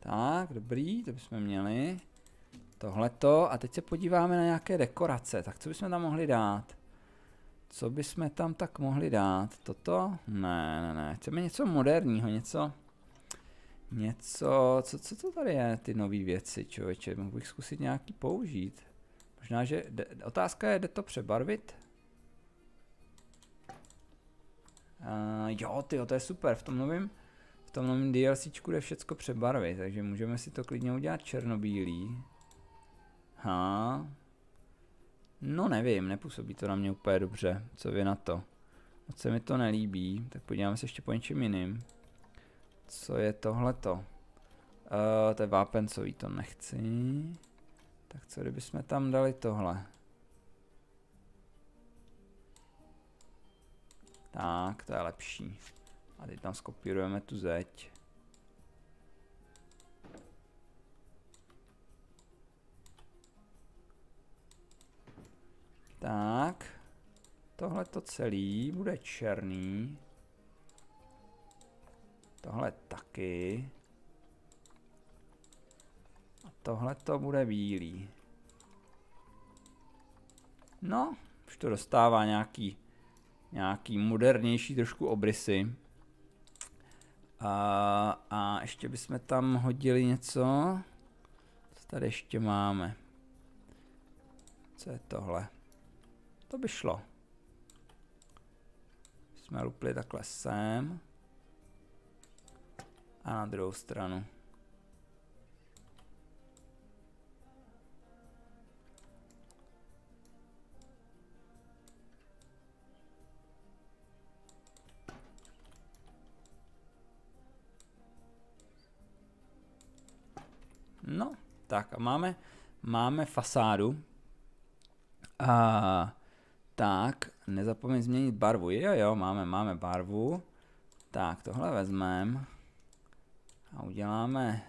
Speaker 1: Tak, dobrý, to bychom měli. Tohleto a teď se podíváme na nějaké dekorace. Tak co bychom tam mohli dát? Co bychom tam tak mohli dát? Toto? Ne, ne, ne. Chceme něco moderního, něco... Něco... Co, co to tady je, ty nové věci, člověče? Mohl bych zkusit nějaký použít. Možná, že... De, otázka je, jde to přebarvit? Uh, jo, ty, to je super, v tom novém v tom novém DLCčku jde všecko přebarvit, takže můžeme si to klidně udělat černobílý. Ha. No nevím, nepůsobí to na mě úplně dobře, co vy na to. Moc se mi to nelíbí, tak podíváme se ještě po něčem jiným. Co je tohleto? Uh, to je vápencový, to nechci. Tak co kdybychom tam dali tohle? Tak, to je lepší. A teď tam skopírujeme tu zeď. Tak. Tohle to celý bude černý. Tohle taky. A tohle to bude bílý. No, už to dostává nějaký, nějaký modernější trošku obrysy. A, a ještě bychom tam hodili něco. Co tady ještě máme? Co je tohle? To by šlo. Jsme lupli takhle sem. A na druhou stranu. No, tak a máme, máme fasádu. A tak, nezapomeň změnit barvu. Jo, jo, máme, máme barvu. Tak, tohle vezmeme. A uděláme...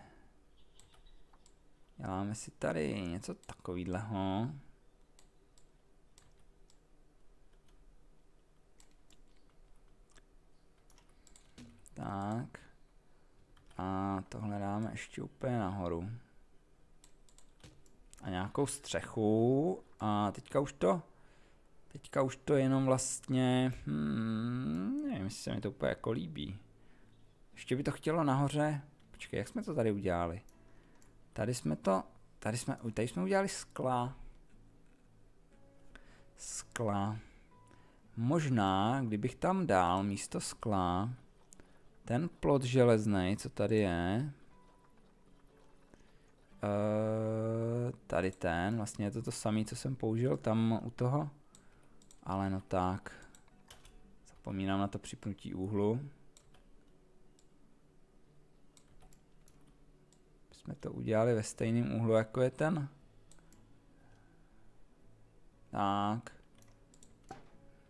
Speaker 1: Děláme si tady něco takovýhleho. Tak. A tohle dáme ještě úplně nahoru. A nějakou střechu. A teďka už to Teďka už to jenom vlastně, hmm, nevím, jestli se mi to úplně jako líbí. Ještě by to chtělo nahoře, počkej, jak jsme to tady udělali? Tady jsme to, tady jsme, tady jsme udělali skla. Skla. Možná, kdybych tam dal místo skla, ten plot železný, co tady je, Uh, tady ten, vlastně je to to samé, co jsem použil tam u toho ale no tak. Zapomínám na to připnutí úhlu. Jsme to udělali ve stejném úhlu, jako je ten. Tak.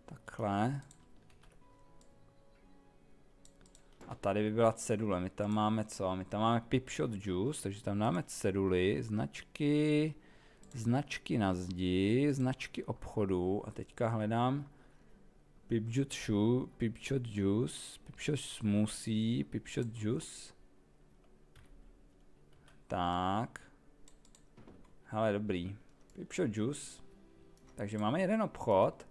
Speaker 1: Takhle. A tady by byla cedule. My tam máme co? My tam máme Pipshot Juice, takže tam dáme ceduly, značky značky na zdi, značky obchodu a teďka hledám Pipshot Shoe, Pipshot Juice, Pipshot Smoothie, Pipshot Juice. Tak. Hele, dobrý. Pipshot Juice. Takže máme jeden obchod.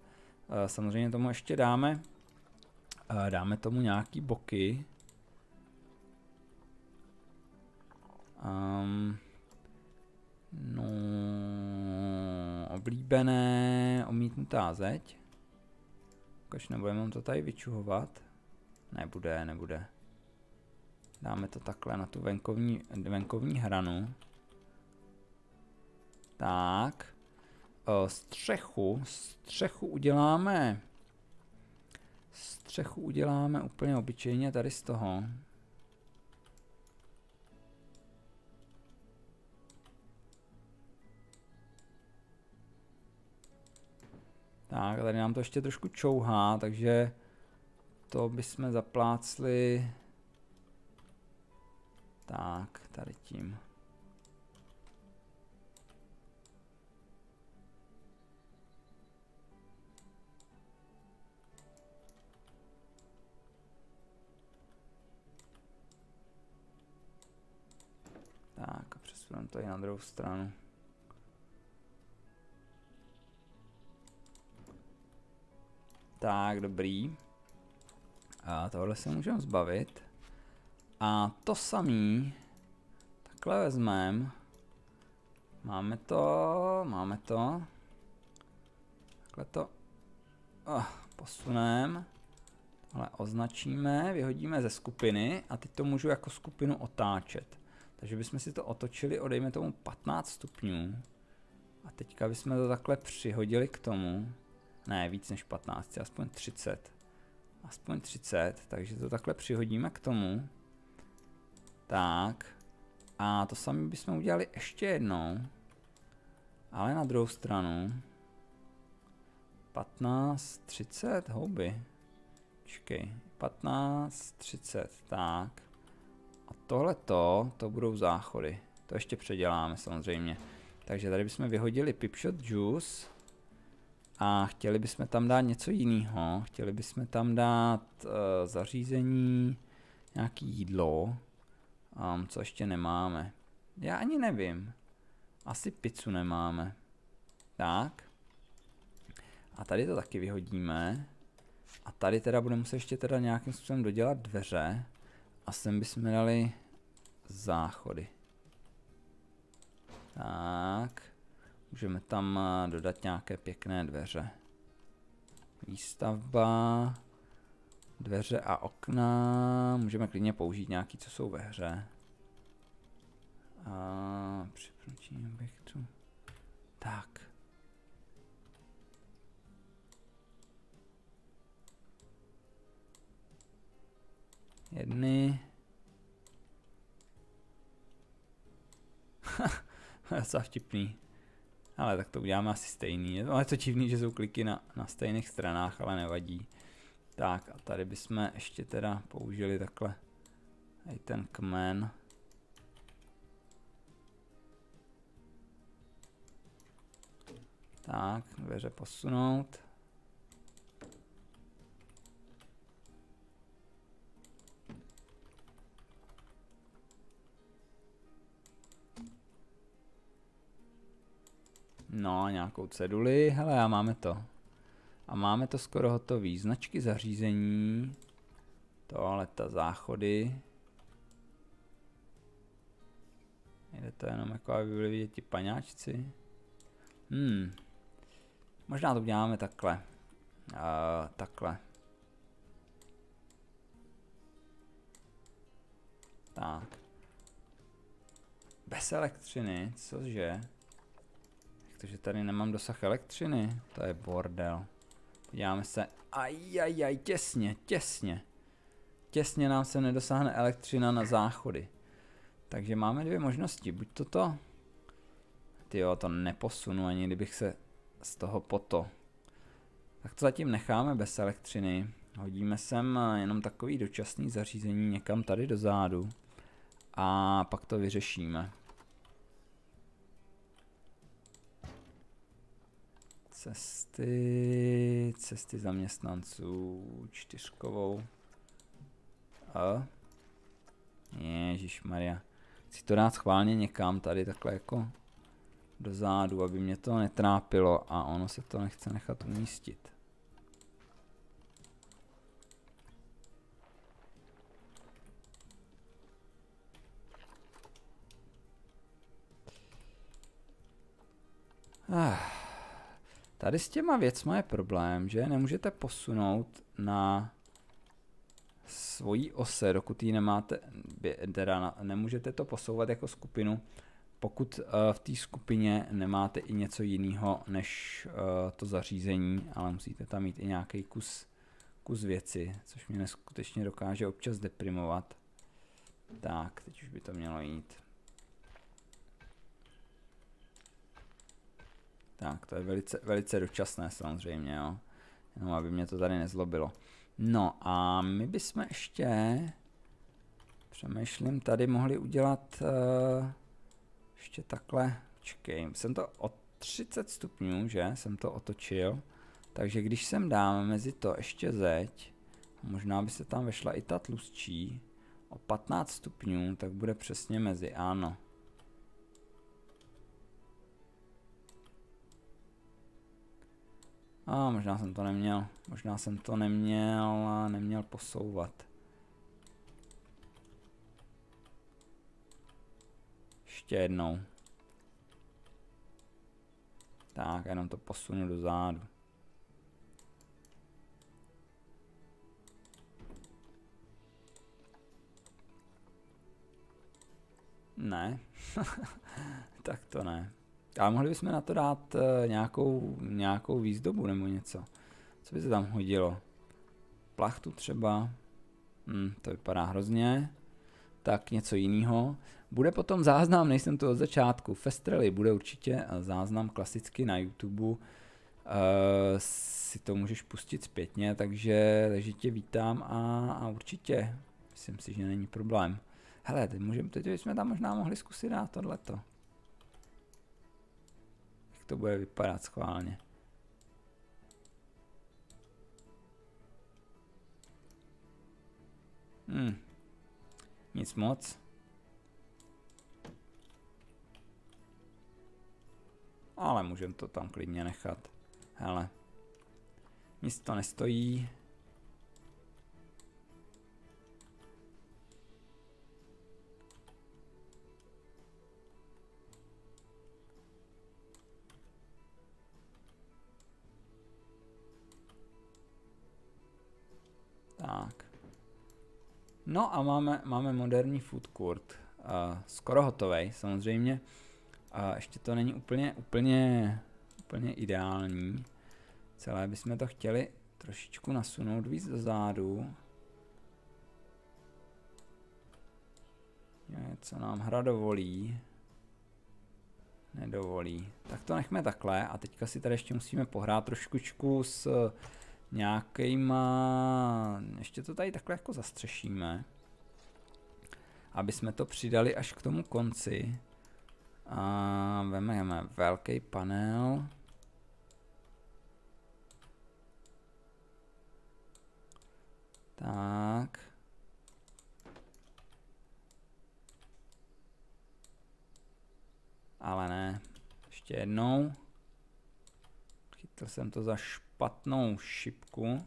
Speaker 1: Eh, samozřejmě tomu ještě dáme eh, dáme tomu nějaký boky. Um, No, oblíbené, omítnutá zeď. Ukaž, nebudeme to tady vyčuhovat. Nebude, nebude. Dáme to takhle na tu venkovní, venkovní hranu. Tak. Střechu, střechu uděláme. Střechu uděláme úplně obyčejně tady z toho. Tak, tady nám to ještě trošku čouhá, takže to bychom zaplácli tak, tady tím. Tak přesuneme to i na druhou stranu. Tak, dobrý. A tohle se můžeme zbavit. A to samý takhle vezmeme. Máme to, máme to. Takhle to oh, posuneme. Ale označíme, vyhodíme ze skupiny a teď to můžu jako skupinu otáčet. Takže bychom si to otočili o dejme tomu 15 stupňů. A teďka bychom to takhle přihodili k tomu. Ne, víc než 15, aspoň 30. Aspoň 30, takže to takhle přihodíme k tomu. Tak. A to samé bychom udělali ještě jednou. Ale na druhou stranu. 15, 30, houby. Čekej, 15, 30, tak. A tohle to, to budou záchody. To ještě předěláme samozřejmě. Takže tady bychom vyhodili Pipshot Juice. A chtěli bychom tam dát něco jiného. Chtěli bychom tam dát uh, zařízení, nějaký jídlo. Um, co ještě nemáme. Já ani nevím. Asi pizzu nemáme. Tak. A tady to taky vyhodíme. A tady teda budeme muset ještě teda nějakým způsobem dodělat dveře. A sem bychom dali záchody. Tak. Můžeme tam eh, dodat nějaké pěkné dveře. Výstavba. Dveře a okna. Můžeme klidně použít nějaký, co jsou ve hře. A připnutí objektu. Tak. Jedny. Docela vtipný. Ale tak to uděláme asi stejný. Je to divný, že jsou kliky na, na stejných stranách, ale nevadí. Tak a tady bychom ještě teda použili takhle i ten kmen. Tak, dveře posunout. No, nějakou ceduli, hele, a máme to. A máme to skoro hotový. Značky zařízení, toaleta, záchody. Jde to jenom jako, aby byli vidět ti paňáčci. Hmm. Možná to uděláme takhle. Uh, takhle. Tak. Bez elektřiny, cože? Takže tady nemám dosah elektřiny. To je bordel. Podíváme se. Ajajaj, těsně, těsně. Těsně nám se nedosáhne elektřina na záchody. Takže máme dvě možnosti. Buď toto. Tyjo, to neposunu ani kdybych se z toho poto. Tak to zatím necháme bez elektřiny. Hodíme sem jenom takový dočasný zařízení někam tady dozadu. A pak to vyřešíme. Cesty, cesty zaměstnanců, čtyřkovou. A? Ježíš Maria. Chci to dát schválně někam tady takhle jako do zádu, aby mě to netrápilo a ono se to nechce nechat umístit. Ah. Tady s těma věcma je problém, že nemůžete posunout na svojí ose, dokud ji nemáte, teda nemůžete to posouvat jako skupinu, pokud uh, v té skupině nemáte i něco jiného než uh, to zařízení, ale musíte tam mít i nějaký kus, kus věci, což mě neskutečně dokáže občas deprimovat. Tak, teď už by to mělo jít. Tak, to je velice, velice dočasné samozřejmě, jo. Jenom aby mě to tady nezlobilo. No a my bychom ještě, přemýšlím, tady mohli udělat uh, ještě takhle, čekej, jsem to o 30 stupňů, že, jsem to otočil. Takže když sem dáme mezi to ještě zeď, možná by se tam vešla i ta tlustší, o 15 stupňů, tak bude přesně mezi, ano. A možná jsem to neměl, možná jsem to neměl, a neměl posouvat. Ještě jednou. Tak, jenom to posunu do zádu. Ne, tak to ne. Ale mohli bychom na to dát uh, nějakou, nějakou výzdobu nebo něco. Co by se tam hodilo? Plachtu třeba. Hmm, to vypadá hrozně. Tak něco jiného. Bude potom záznam, nejsem tu od začátku. Festrely bude určitě záznam klasicky na YouTube. Uh, si to můžeš pustit zpětně, takže, takže tě vítám a, a určitě. Myslím si, že není problém. Hele, teď, můžeme, teď bychom tam možná mohli zkusit dát tohleto. To bude vypadat schválně. Hmm. Nic moc. Ale můžeme to tam klidně nechat. Hele. Nic to nestojí. No a máme, máme moderní food court. Uh, skoro hotový, samozřejmě. Uh, ještě to není úplně, úplně, úplně ideální. Celé bychom to chtěli trošičku nasunout víc do zádu. Co nám hra dovolí. Nedovolí. Tak to nechme takhle a teďka si tady ještě musíme pohrát trošku s nějakýma... Ještě to tady takhle jako zastřešíme. Aby jsme to přidali až k tomu konci. A vememe velký panel. Tak. Ale ne. Ještě jednou. Chytl jsem to za špatnou šipku.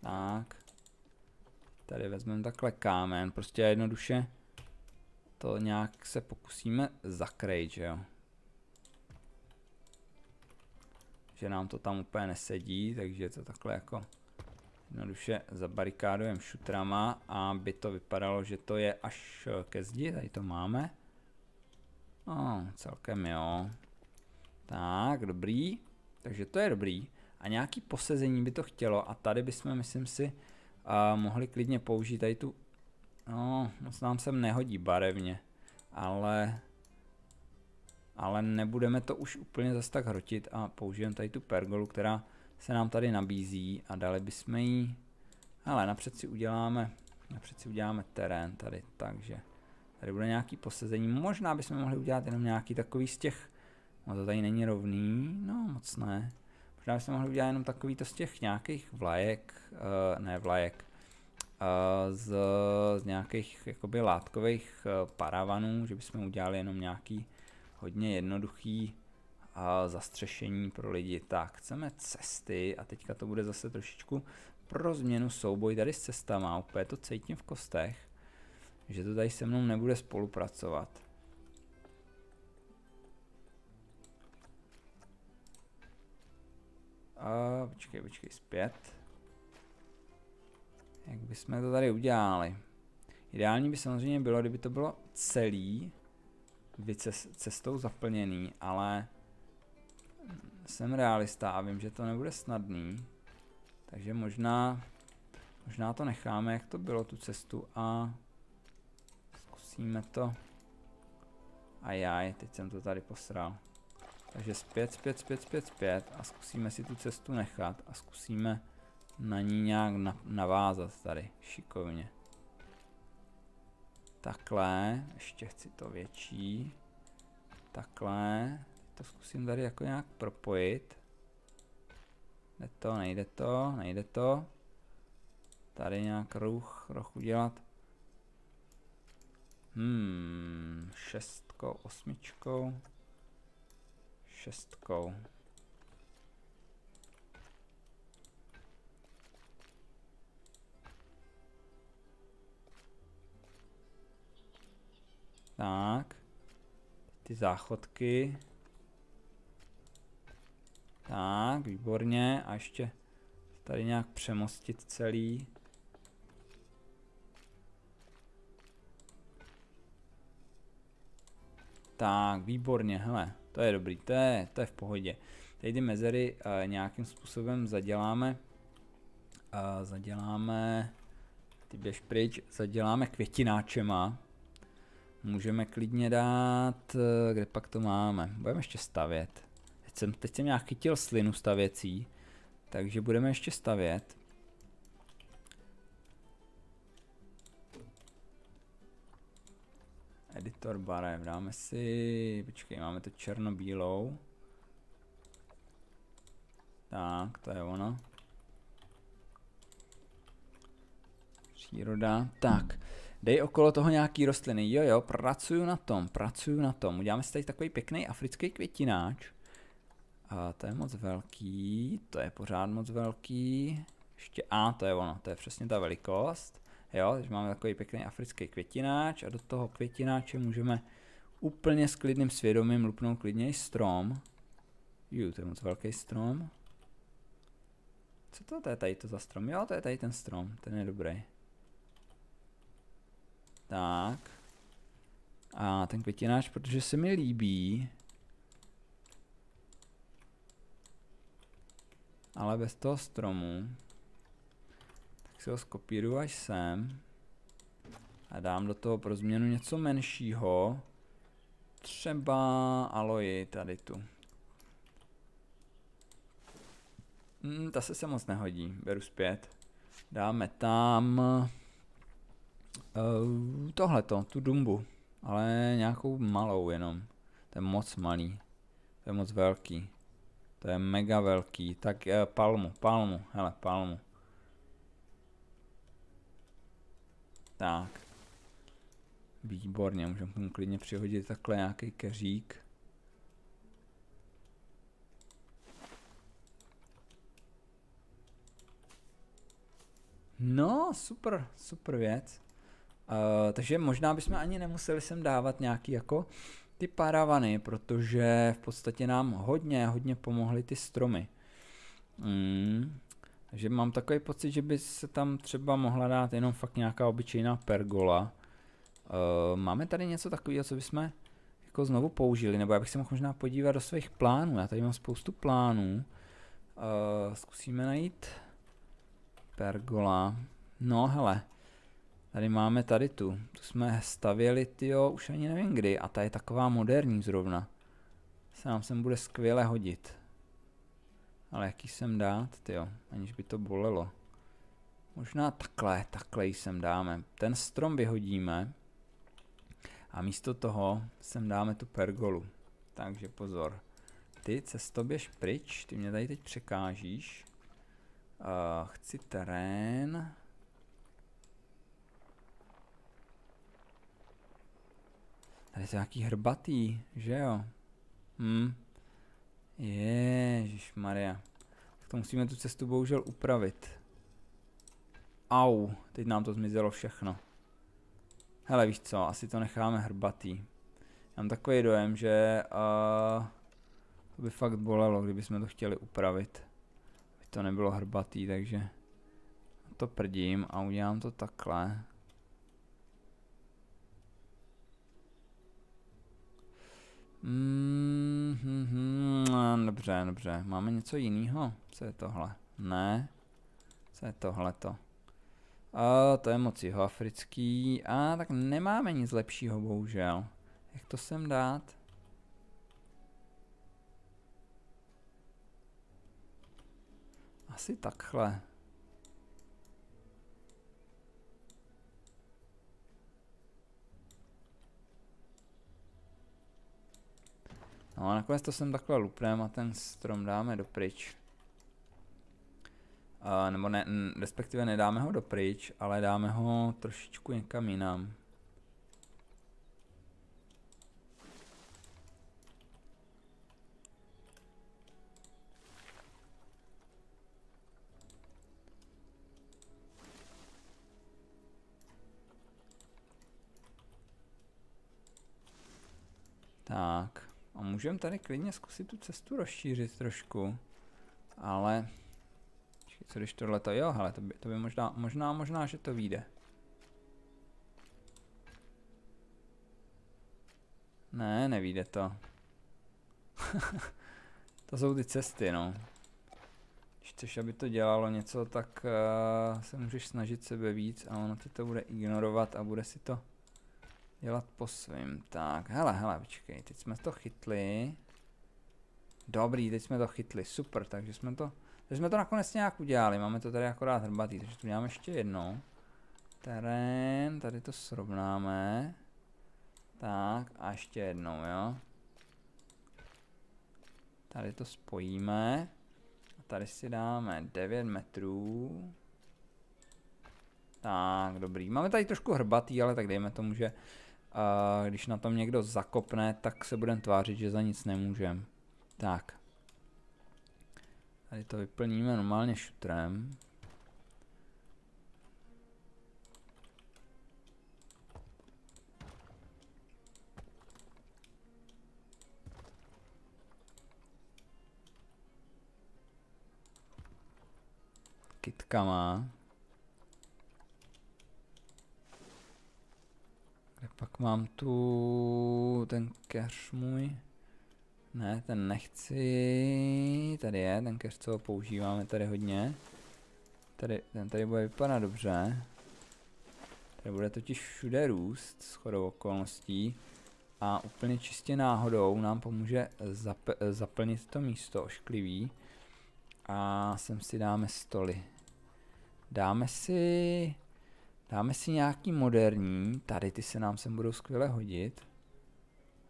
Speaker 1: Tak. Tady vezmeme takhle kámen, prostě jednoduše to nějak se pokusíme zakrejt, že jo. Že nám to tam úplně nesedí, takže to takhle jako jednoduše zabarikádujeme šutrama, aby to vypadalo, že to je až ke zdi, tady to máme. No, celkem jo. Tak, dobrý. Takže to je dobrý. A nějaký posezení by to chtělo a tady bychom, myslím si, uh, mohli klidně použít tady tu No, moc nám sem nehodí barevně, ale ale nebudeme to už úplně zase tak hrotit a použijeme tady tu pergolu, která se nám tady nabízí a dali bychom jí, ale napřed si uděláme, napřed si uděláme terén tady, takže tady bude nějaký posezení, možná bychom mohli udělat jenom nějaký takový z těch, no to tady není rovný, no moc ne, možná bychom mohli udělat jenom takový to z těch nějakých vlajek, uh, ne vlajek, z, z nějakých jakoby látkových eh, paravanů, že bychom udělali jenom nějaký hodně jednoduchý a zastřešení pro lidi. Tak, chceme cesty a teďka to bude zase trošičku pro změnu souboj tady s cestama, úplně to cítím v kostech, že to tady se mnou nebude spolupracovat. A počkej, počkej, zpět. Jak bychom to tady udělali? Ideální by samozřejmě bylo, kdyby to bylo celý cestou zaplněný, ale jsem realista a vím, že to nebude snadný. Takže možná, možná to necháme, jak to bylo, tu cestu a zkusíme to. A já, teď jsem to tady posral. Takže zpět, zpět, zpět, zpět, zpět a zkusíme si tu cestu nechat a zkusíme na ní nějak navázat tady šikovně. Takhle, ještě chci to větší. Takhle, to zkusím tady jako nějak propojit. Jde to, nejde to, nejde to. Tady nějak ruch, roh udělat. Hmm, šestkou, osmičkou, šestkou. Tak. Ty záchodky. Tak, výborně. A ještě tady nějak přemostit celý. Tak, výborně, hele, to je dobrý, to je, to je v pohodě. Tady ty mezery uh, nějakým způsobem zaděláme. Uh, zaděláme, ty běž pryč, zaděláme květináčema. Můžeme klidně dát, uh, kde pak to máme, budeme ještě stavět. Teď jsem, teď jsem nějak chytil slinu stavěcí, takže budeme ještě stavět. Editor barev, dáme si, počkej, máme to černobílou. Tak, to je ono. Příroda, tak. Dej okolo toho nějaký rostliny, jo jo, pracuju na tom, pracuju na tom. Uděláme si tady takový pěkný africký květináč. A to je moc velký, to je pořád moc velký. Ještě A, to je ono, to je přesně ta velikost. Jo, takže máme takový pěkný africký květináč a do toho květináče můžeme úplně s klidným svědomím lupnout klidně i strom. Ju, to je moc velký strom. Co to, to je tady to za strom? Jo, to je tady ten strom, ten je dobrý. Tak. A ten květináč, protože se mi líbí. Ale bez toho stromu si ho skopíruju až sem. A dám do toho pro změnu něco menšího. Třeba aloji tady tu. Hmm, ta se se moc nehodí, beru zpět. Dáme tam uh, tohleto, tu dumbu. Ale nějakou malou jenom. To je moc malý. To je moc velký. To je mega velký. Tak uh, palmu, palmu, hele, palmu. Tak. Výborně, můžeme tomu klidně přihodit takhle nějaký keřík. No, super, super věc. Uh, takže možná bychom ani nemuseli sem dávat nějaký jako ty paravany, protože v podstatě nám hodně, hodně pomohly ty stromy. Mm. Takže mám takový pocit, že by se tam třeba mohla dát jenom fakt nějaká obyčejná pergola. Uh, máme tady něco takového, co bychom jako znovu použili, nebo já bych se mohl možná podívat do svých plánů. Já tady mám spoustu plánů. Uh, zkusíme najít pergola. No hele, tady máme tady tu. Tu jsme stavěli, tyjo, už ani nevím kdy. A ta je taková moderní zrovna. Se nám sem bude skvěle hodit. Ale jaký sem dát, jo, aniž by to bolelo. Možná takhle, takhle sem dáme. Ten strom vyhodíme a místo toho sem dáme tu pergolu. Takže pozor. Ty cesto běž pryč, ty mě tady teď překážíš. Uh, chci terén. Tady je nějaký hrbatý, že jo? Hm, Ježíš Maria. Tak to musíme tu cestu bohužel upravit. Au, teď nám to zmizelo všechno. Hele, víš co, asi to necháme hrbatý. Já mám takový dojem, že uh, to by fakt bolelo, kdybychom to chtěli upravit. Aby to nebylo hrbatý, takže to prdím a udělám to takhle. Mm, dobře, dobře. Máme něco jiného? Co je tohle? Ne. Co je tohleto? A to je moc jihoafrický. A tak nemáme nic lepšího, bohužel. Jak to sem dát? Asi takhle. No a nakonec to sem takhle lupneme a ten strom dáme do pryč. Uh, nebo ne, respektive nedáme ho do pryč, ale dáme ho trošičku někam jinam. Tak. Můžeme tady klidně zkusit tu cestu rozšířit trošku. Ale, co když tohle to, jo, hele, to by, to by možná, možná, možná, že to vyjde. Ne, nevíde to. to jsou ty cesty, no. Když chceš, aby to dělalo něco, tak uh, se můžeš snažit sebe víc a ono ty to bude ignorovat a bude si to dělat po svým. Tak, hele, hele, počkej, teď jsme to chytli. Dobrý, teď jsme to chytli, super, takže jsme to, takže jsme to nakonec nějak udělali, máme to tady akorát hrbatý, takže tu děláme ještě jednou. Terén, tady to srovnáme. Tak a ještě jednou, jo. Tady to spojíme. A tady si dáme 9 metrů. Tak, dobrý. Máme tady trošku hrbatý, ale tak dejme tomu, že uh, když na tom někdo zakopne, tak se budeme tvářit, že za nic nemůžeme. Tak. Tady to vyplníme normálně šutrem. kitkama. Kde pak mám tu ten cache můj? Ne, ten nechci. Tady je, ten cache, co používáme tady hodně. Tady, ten tady bude vypadat dobře. Tady bude totiž všude růst, s chodou okolností. A úplně čistě náhodou nám pomůže zap zaplnit to místo ošklivý. A sem si dáme stoly. Dáme si... Dáme si nějaký moderní, tady ty se nám sem budou skvěle hodit.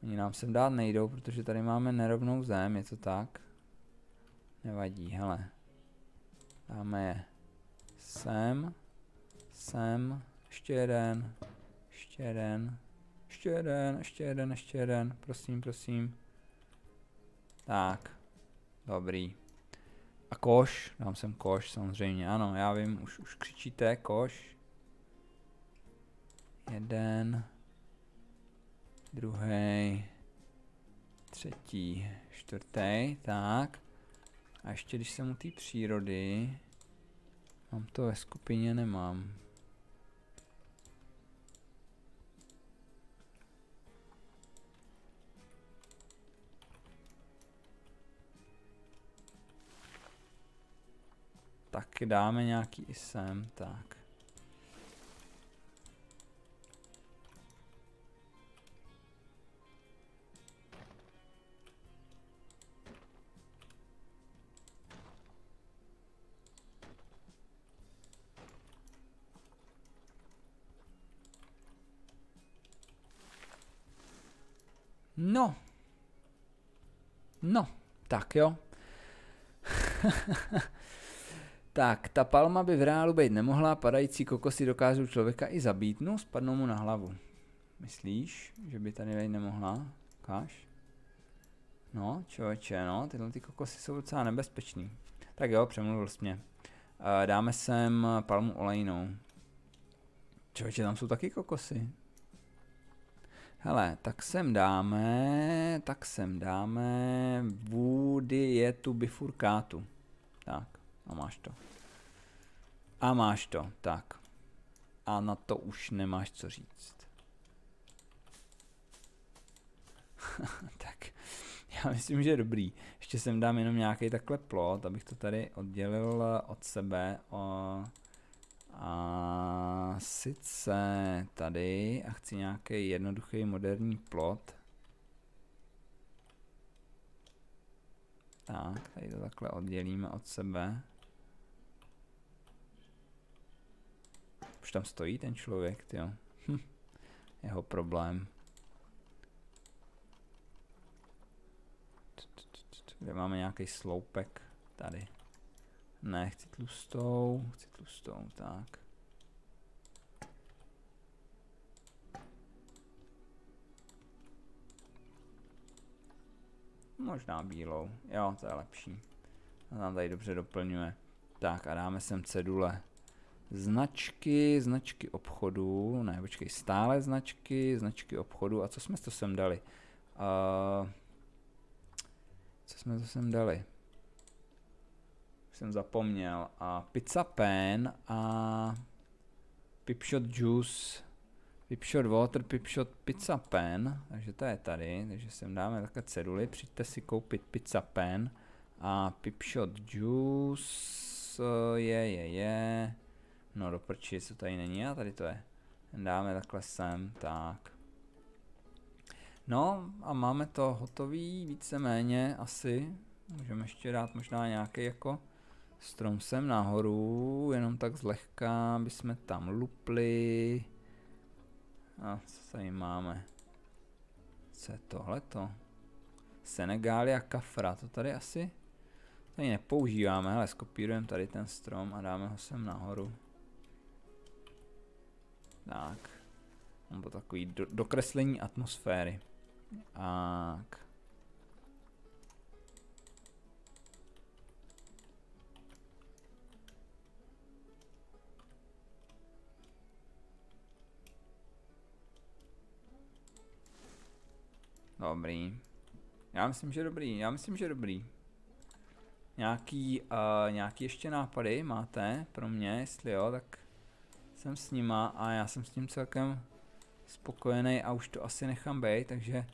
Speaker 1: Oni nám sem dát nejdou, protože tady máme nerovnou zem, je to tak? Nevadí, hele. Dáme je sem, sem, ještě jeden, ještě jeden, ještě jeden, ještě jeden, ještě jeden, prosím, prosím. Tak, dobrý. A koš, dám sem koš samozřejmě, ano, já vím, už, už křičíte, koš. Jeden. Druhý. Třetí. Čtvrtý, tak. A ještě když jsem u té přírody, mám to ve skupině, nemám. taky dáme nějaký i sem, tak. No. No, tak jo. Tak, ta palma by v reálu být nemohla, padající kokosy dokážou člověka i zabít, no spadnou mu na hlavu. Myslíš, že by tady být nemohla? Káš? No, člověče, no, tyhle ty kokosy jsou docela nebezpečný. Tak jo, přemluvil jsi mě. Uh, dáme sem palmu olejnou. Člověče, tam jsou taky kokosy. Hele, tak sem dáme, tak sem dáme, Woody je tu bifurkátu. Tak. A máš to. A máš to, tak. A na to už nemáš co říct. tak, já myslím, že je dobrý. Ještě sem dám jenom nějaký takhle plot, abych to tady oddělil od sebe. O, a sice tady a chci nějaký jednoduchý moderní plot. Tak, tady to takhle oddělíme od sebe. Už tam stojí ten člověk, jo. Hm. Jeho problém. Kde máme nějaký sloupek? Tady. Ne, chci tlustou, chci tlustou, tak. Možná bílou, jo, to je lepší. A nám tady dobře doplňuje. Tak a dáme sem cedule. Značky, značky obchodu, ne, počkej, stále značky, značky obchodu. A co jsme to sem dali? Uh, co jsme to sem dali? Jsem zapomněl. A pizza pen a pipshot juice, pipshot water, pipshot pizza pen, takže to je tady, takže sem dáme takové ceduly, přijďte si koupit pizza pen a pipshot juice je, je, je, no do prči, co tady není, a tady to je, dáme takhle sem, tak. No a máme to hotový víceméně asi, můžeme ještě dát možná nějaký jako strom sem nahoru, jenom tak zlehka, aby jsme tam lupli. A co tady máme? Co je tohleto? Senegália kafra, to tady asi tady nepoužíváme, ale skopírujeme tady ten strom a dáme ho sem nahoru. Tak. Mám to takový do, dokreslení atmosféry. Tak. Dobrý. Já myslím, že dobrý, já myslím, že dobrý. Nějaký, uh, nějaký ještě nápady máte pro mě, jestli jo, tak jsem s nima a já jsem s tím celkem spokojený a už to asi nechám být, takže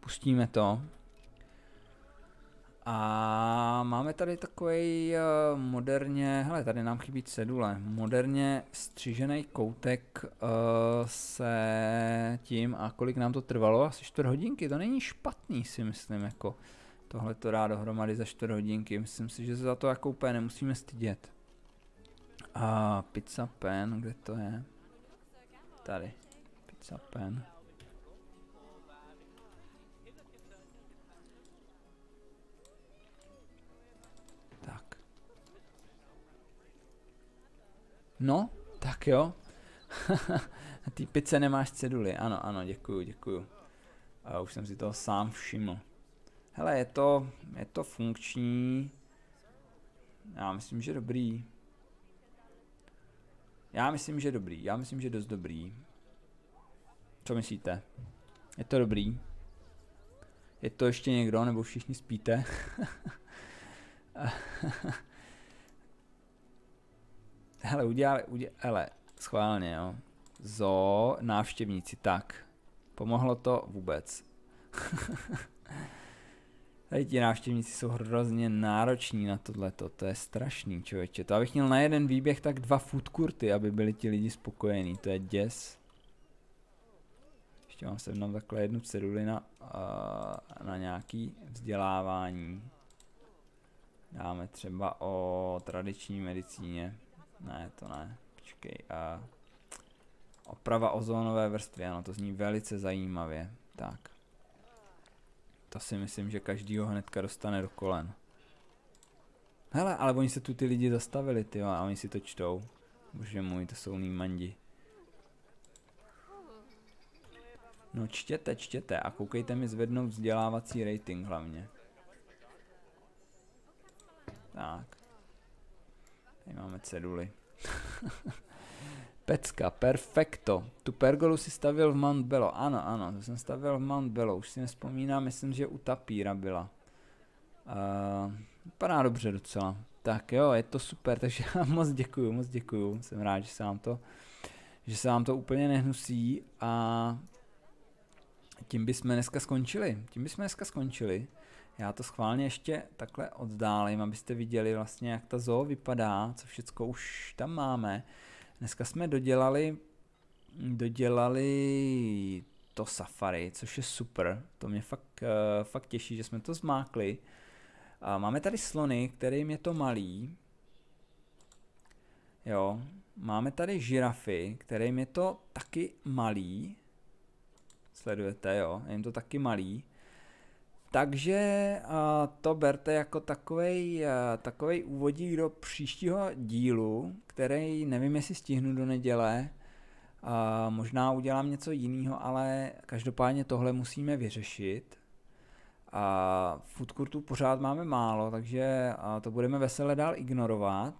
Speaker 1: pustíme to. A máme tady takový uh, moderně, hele tady nám chybí cedule, moderně střížený koutek uh, se tím a kolik nám to trvalo, asi 4 hodinky, to není špatný si myslím jako tohle to dá dohromady za 4 hodinky, myslím si, že za to jako úplně nemusíme stydět. A pizza pen, kde to je? Tady, pizza pen. No, tak jo. Ty pice nemáš ceduly, ano, ano, děkuju, děkuju. A už jsem si toho sám všiml. Hele, je to, je to funkční. Já myslím, že dobrý. Já myslím, že dobrý, já myslím, že dost dobrý. Co myslíte? Je to dobrý? Je to ještě někdo, nebo všichni spíte? hele, udělali, udělali, hele, schválně, jo. Zo, návštěvníci, tak. Pomohlo to vůbec. Tady ti návštěvníci jsou hrozně nároční na tohleto, to je strašný člověče. To abych měl na jeden výběh tak dva food kurty, aby byli ti lidi spokojení, to je děs. Ještě mám sem nám takhle jednu ceduli na, uh, na nějaký vzdělávání. Dáme třeba o tradiční medicíně. Ne, to ne. Počkej. A oprava ozónové vrstvy, ano, to zní velice zajímavě. Tak. To si myslím, že každýho hnedka dostane do kolen. Hele, ale oni se tu ty lidi zastavili, ty a oni si to čtou. Bože můj, to jsou mandi. No čtěte, čtěte a koukejte mi zvednout vzdělávací rating hlavně. Tak. Tady máme ceduly. Pecka, perfekto. Tu pergolu si stavil v Mount Bello. Ano, ano, to jsem stavil v Mount Bello. Už si nespomínám, myslím, že u Tapíra byla. Uh, vypadá dobře docela. Tak jo, je to super, takže já moc děkuju, moc děkuju. Jsem rád, že se vám to, že se vám to úplně nehnusí a tím bychom dneska skončili. Tím bychom dneska skončili. Já to schválně ještě takhle oddálím, abyste viděli vlastně, jak ta zoo vypadá, co všechno už tam máme. Dneska jsme dodělali, dodělali to safari, což je super. To mě fakt, uh, fakt těší, že jsme to zmákli. Máme tady slony, kterým je to malý. Jo, máme tady žirafy, kterým je to taky malý. Sledujete, jo, je jim to taky malý. Takže to berte jako takový uh, takovej úvodík do příštího dílu, který nevím, jestli stihnu do neděle. Možná udělám něco jiného, ale každopádně tohle musíme vyřešit. A pořád máme málo, takže to budeme vesele dál ignorovat.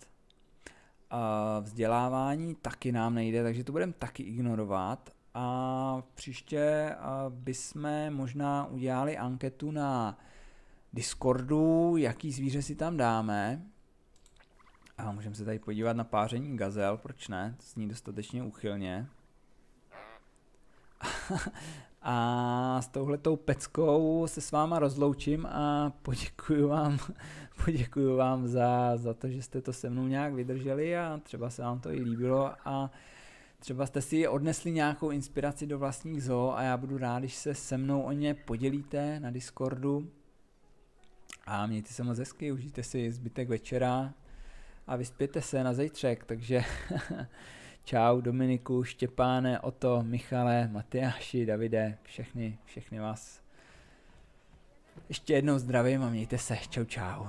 Speaker 1: Uh, vzdělávání taky nám nejde, takže to budeme taky ignorovat a příště bychom možná udělali anketu na Discordu, jaký zvíře si tam dáme. A můžeme se tady podívat na páření gazel, proč ne? To zní dostatečně úchylně. a s touhletou peckou se s váma rozloučím a poděkuju vám, poděkuju vám za, za to, že jste to se mnou nějak vydrželi a třeba se vám to i líbilo a třeba jste si odnesli nějakou inspiraci do vlastních zoo a já budu rád, když se se mnou o ně podělíte na Discordu a mějte se moc hezky, užijte si zbytek večera a vyspěte se na zejtřek, takže čau Dominiku, Štěpáne, Oto, Michale, Matyáši, Davide, všechny, všechny vás ještě jednou zdravím a mějte se, čau čau.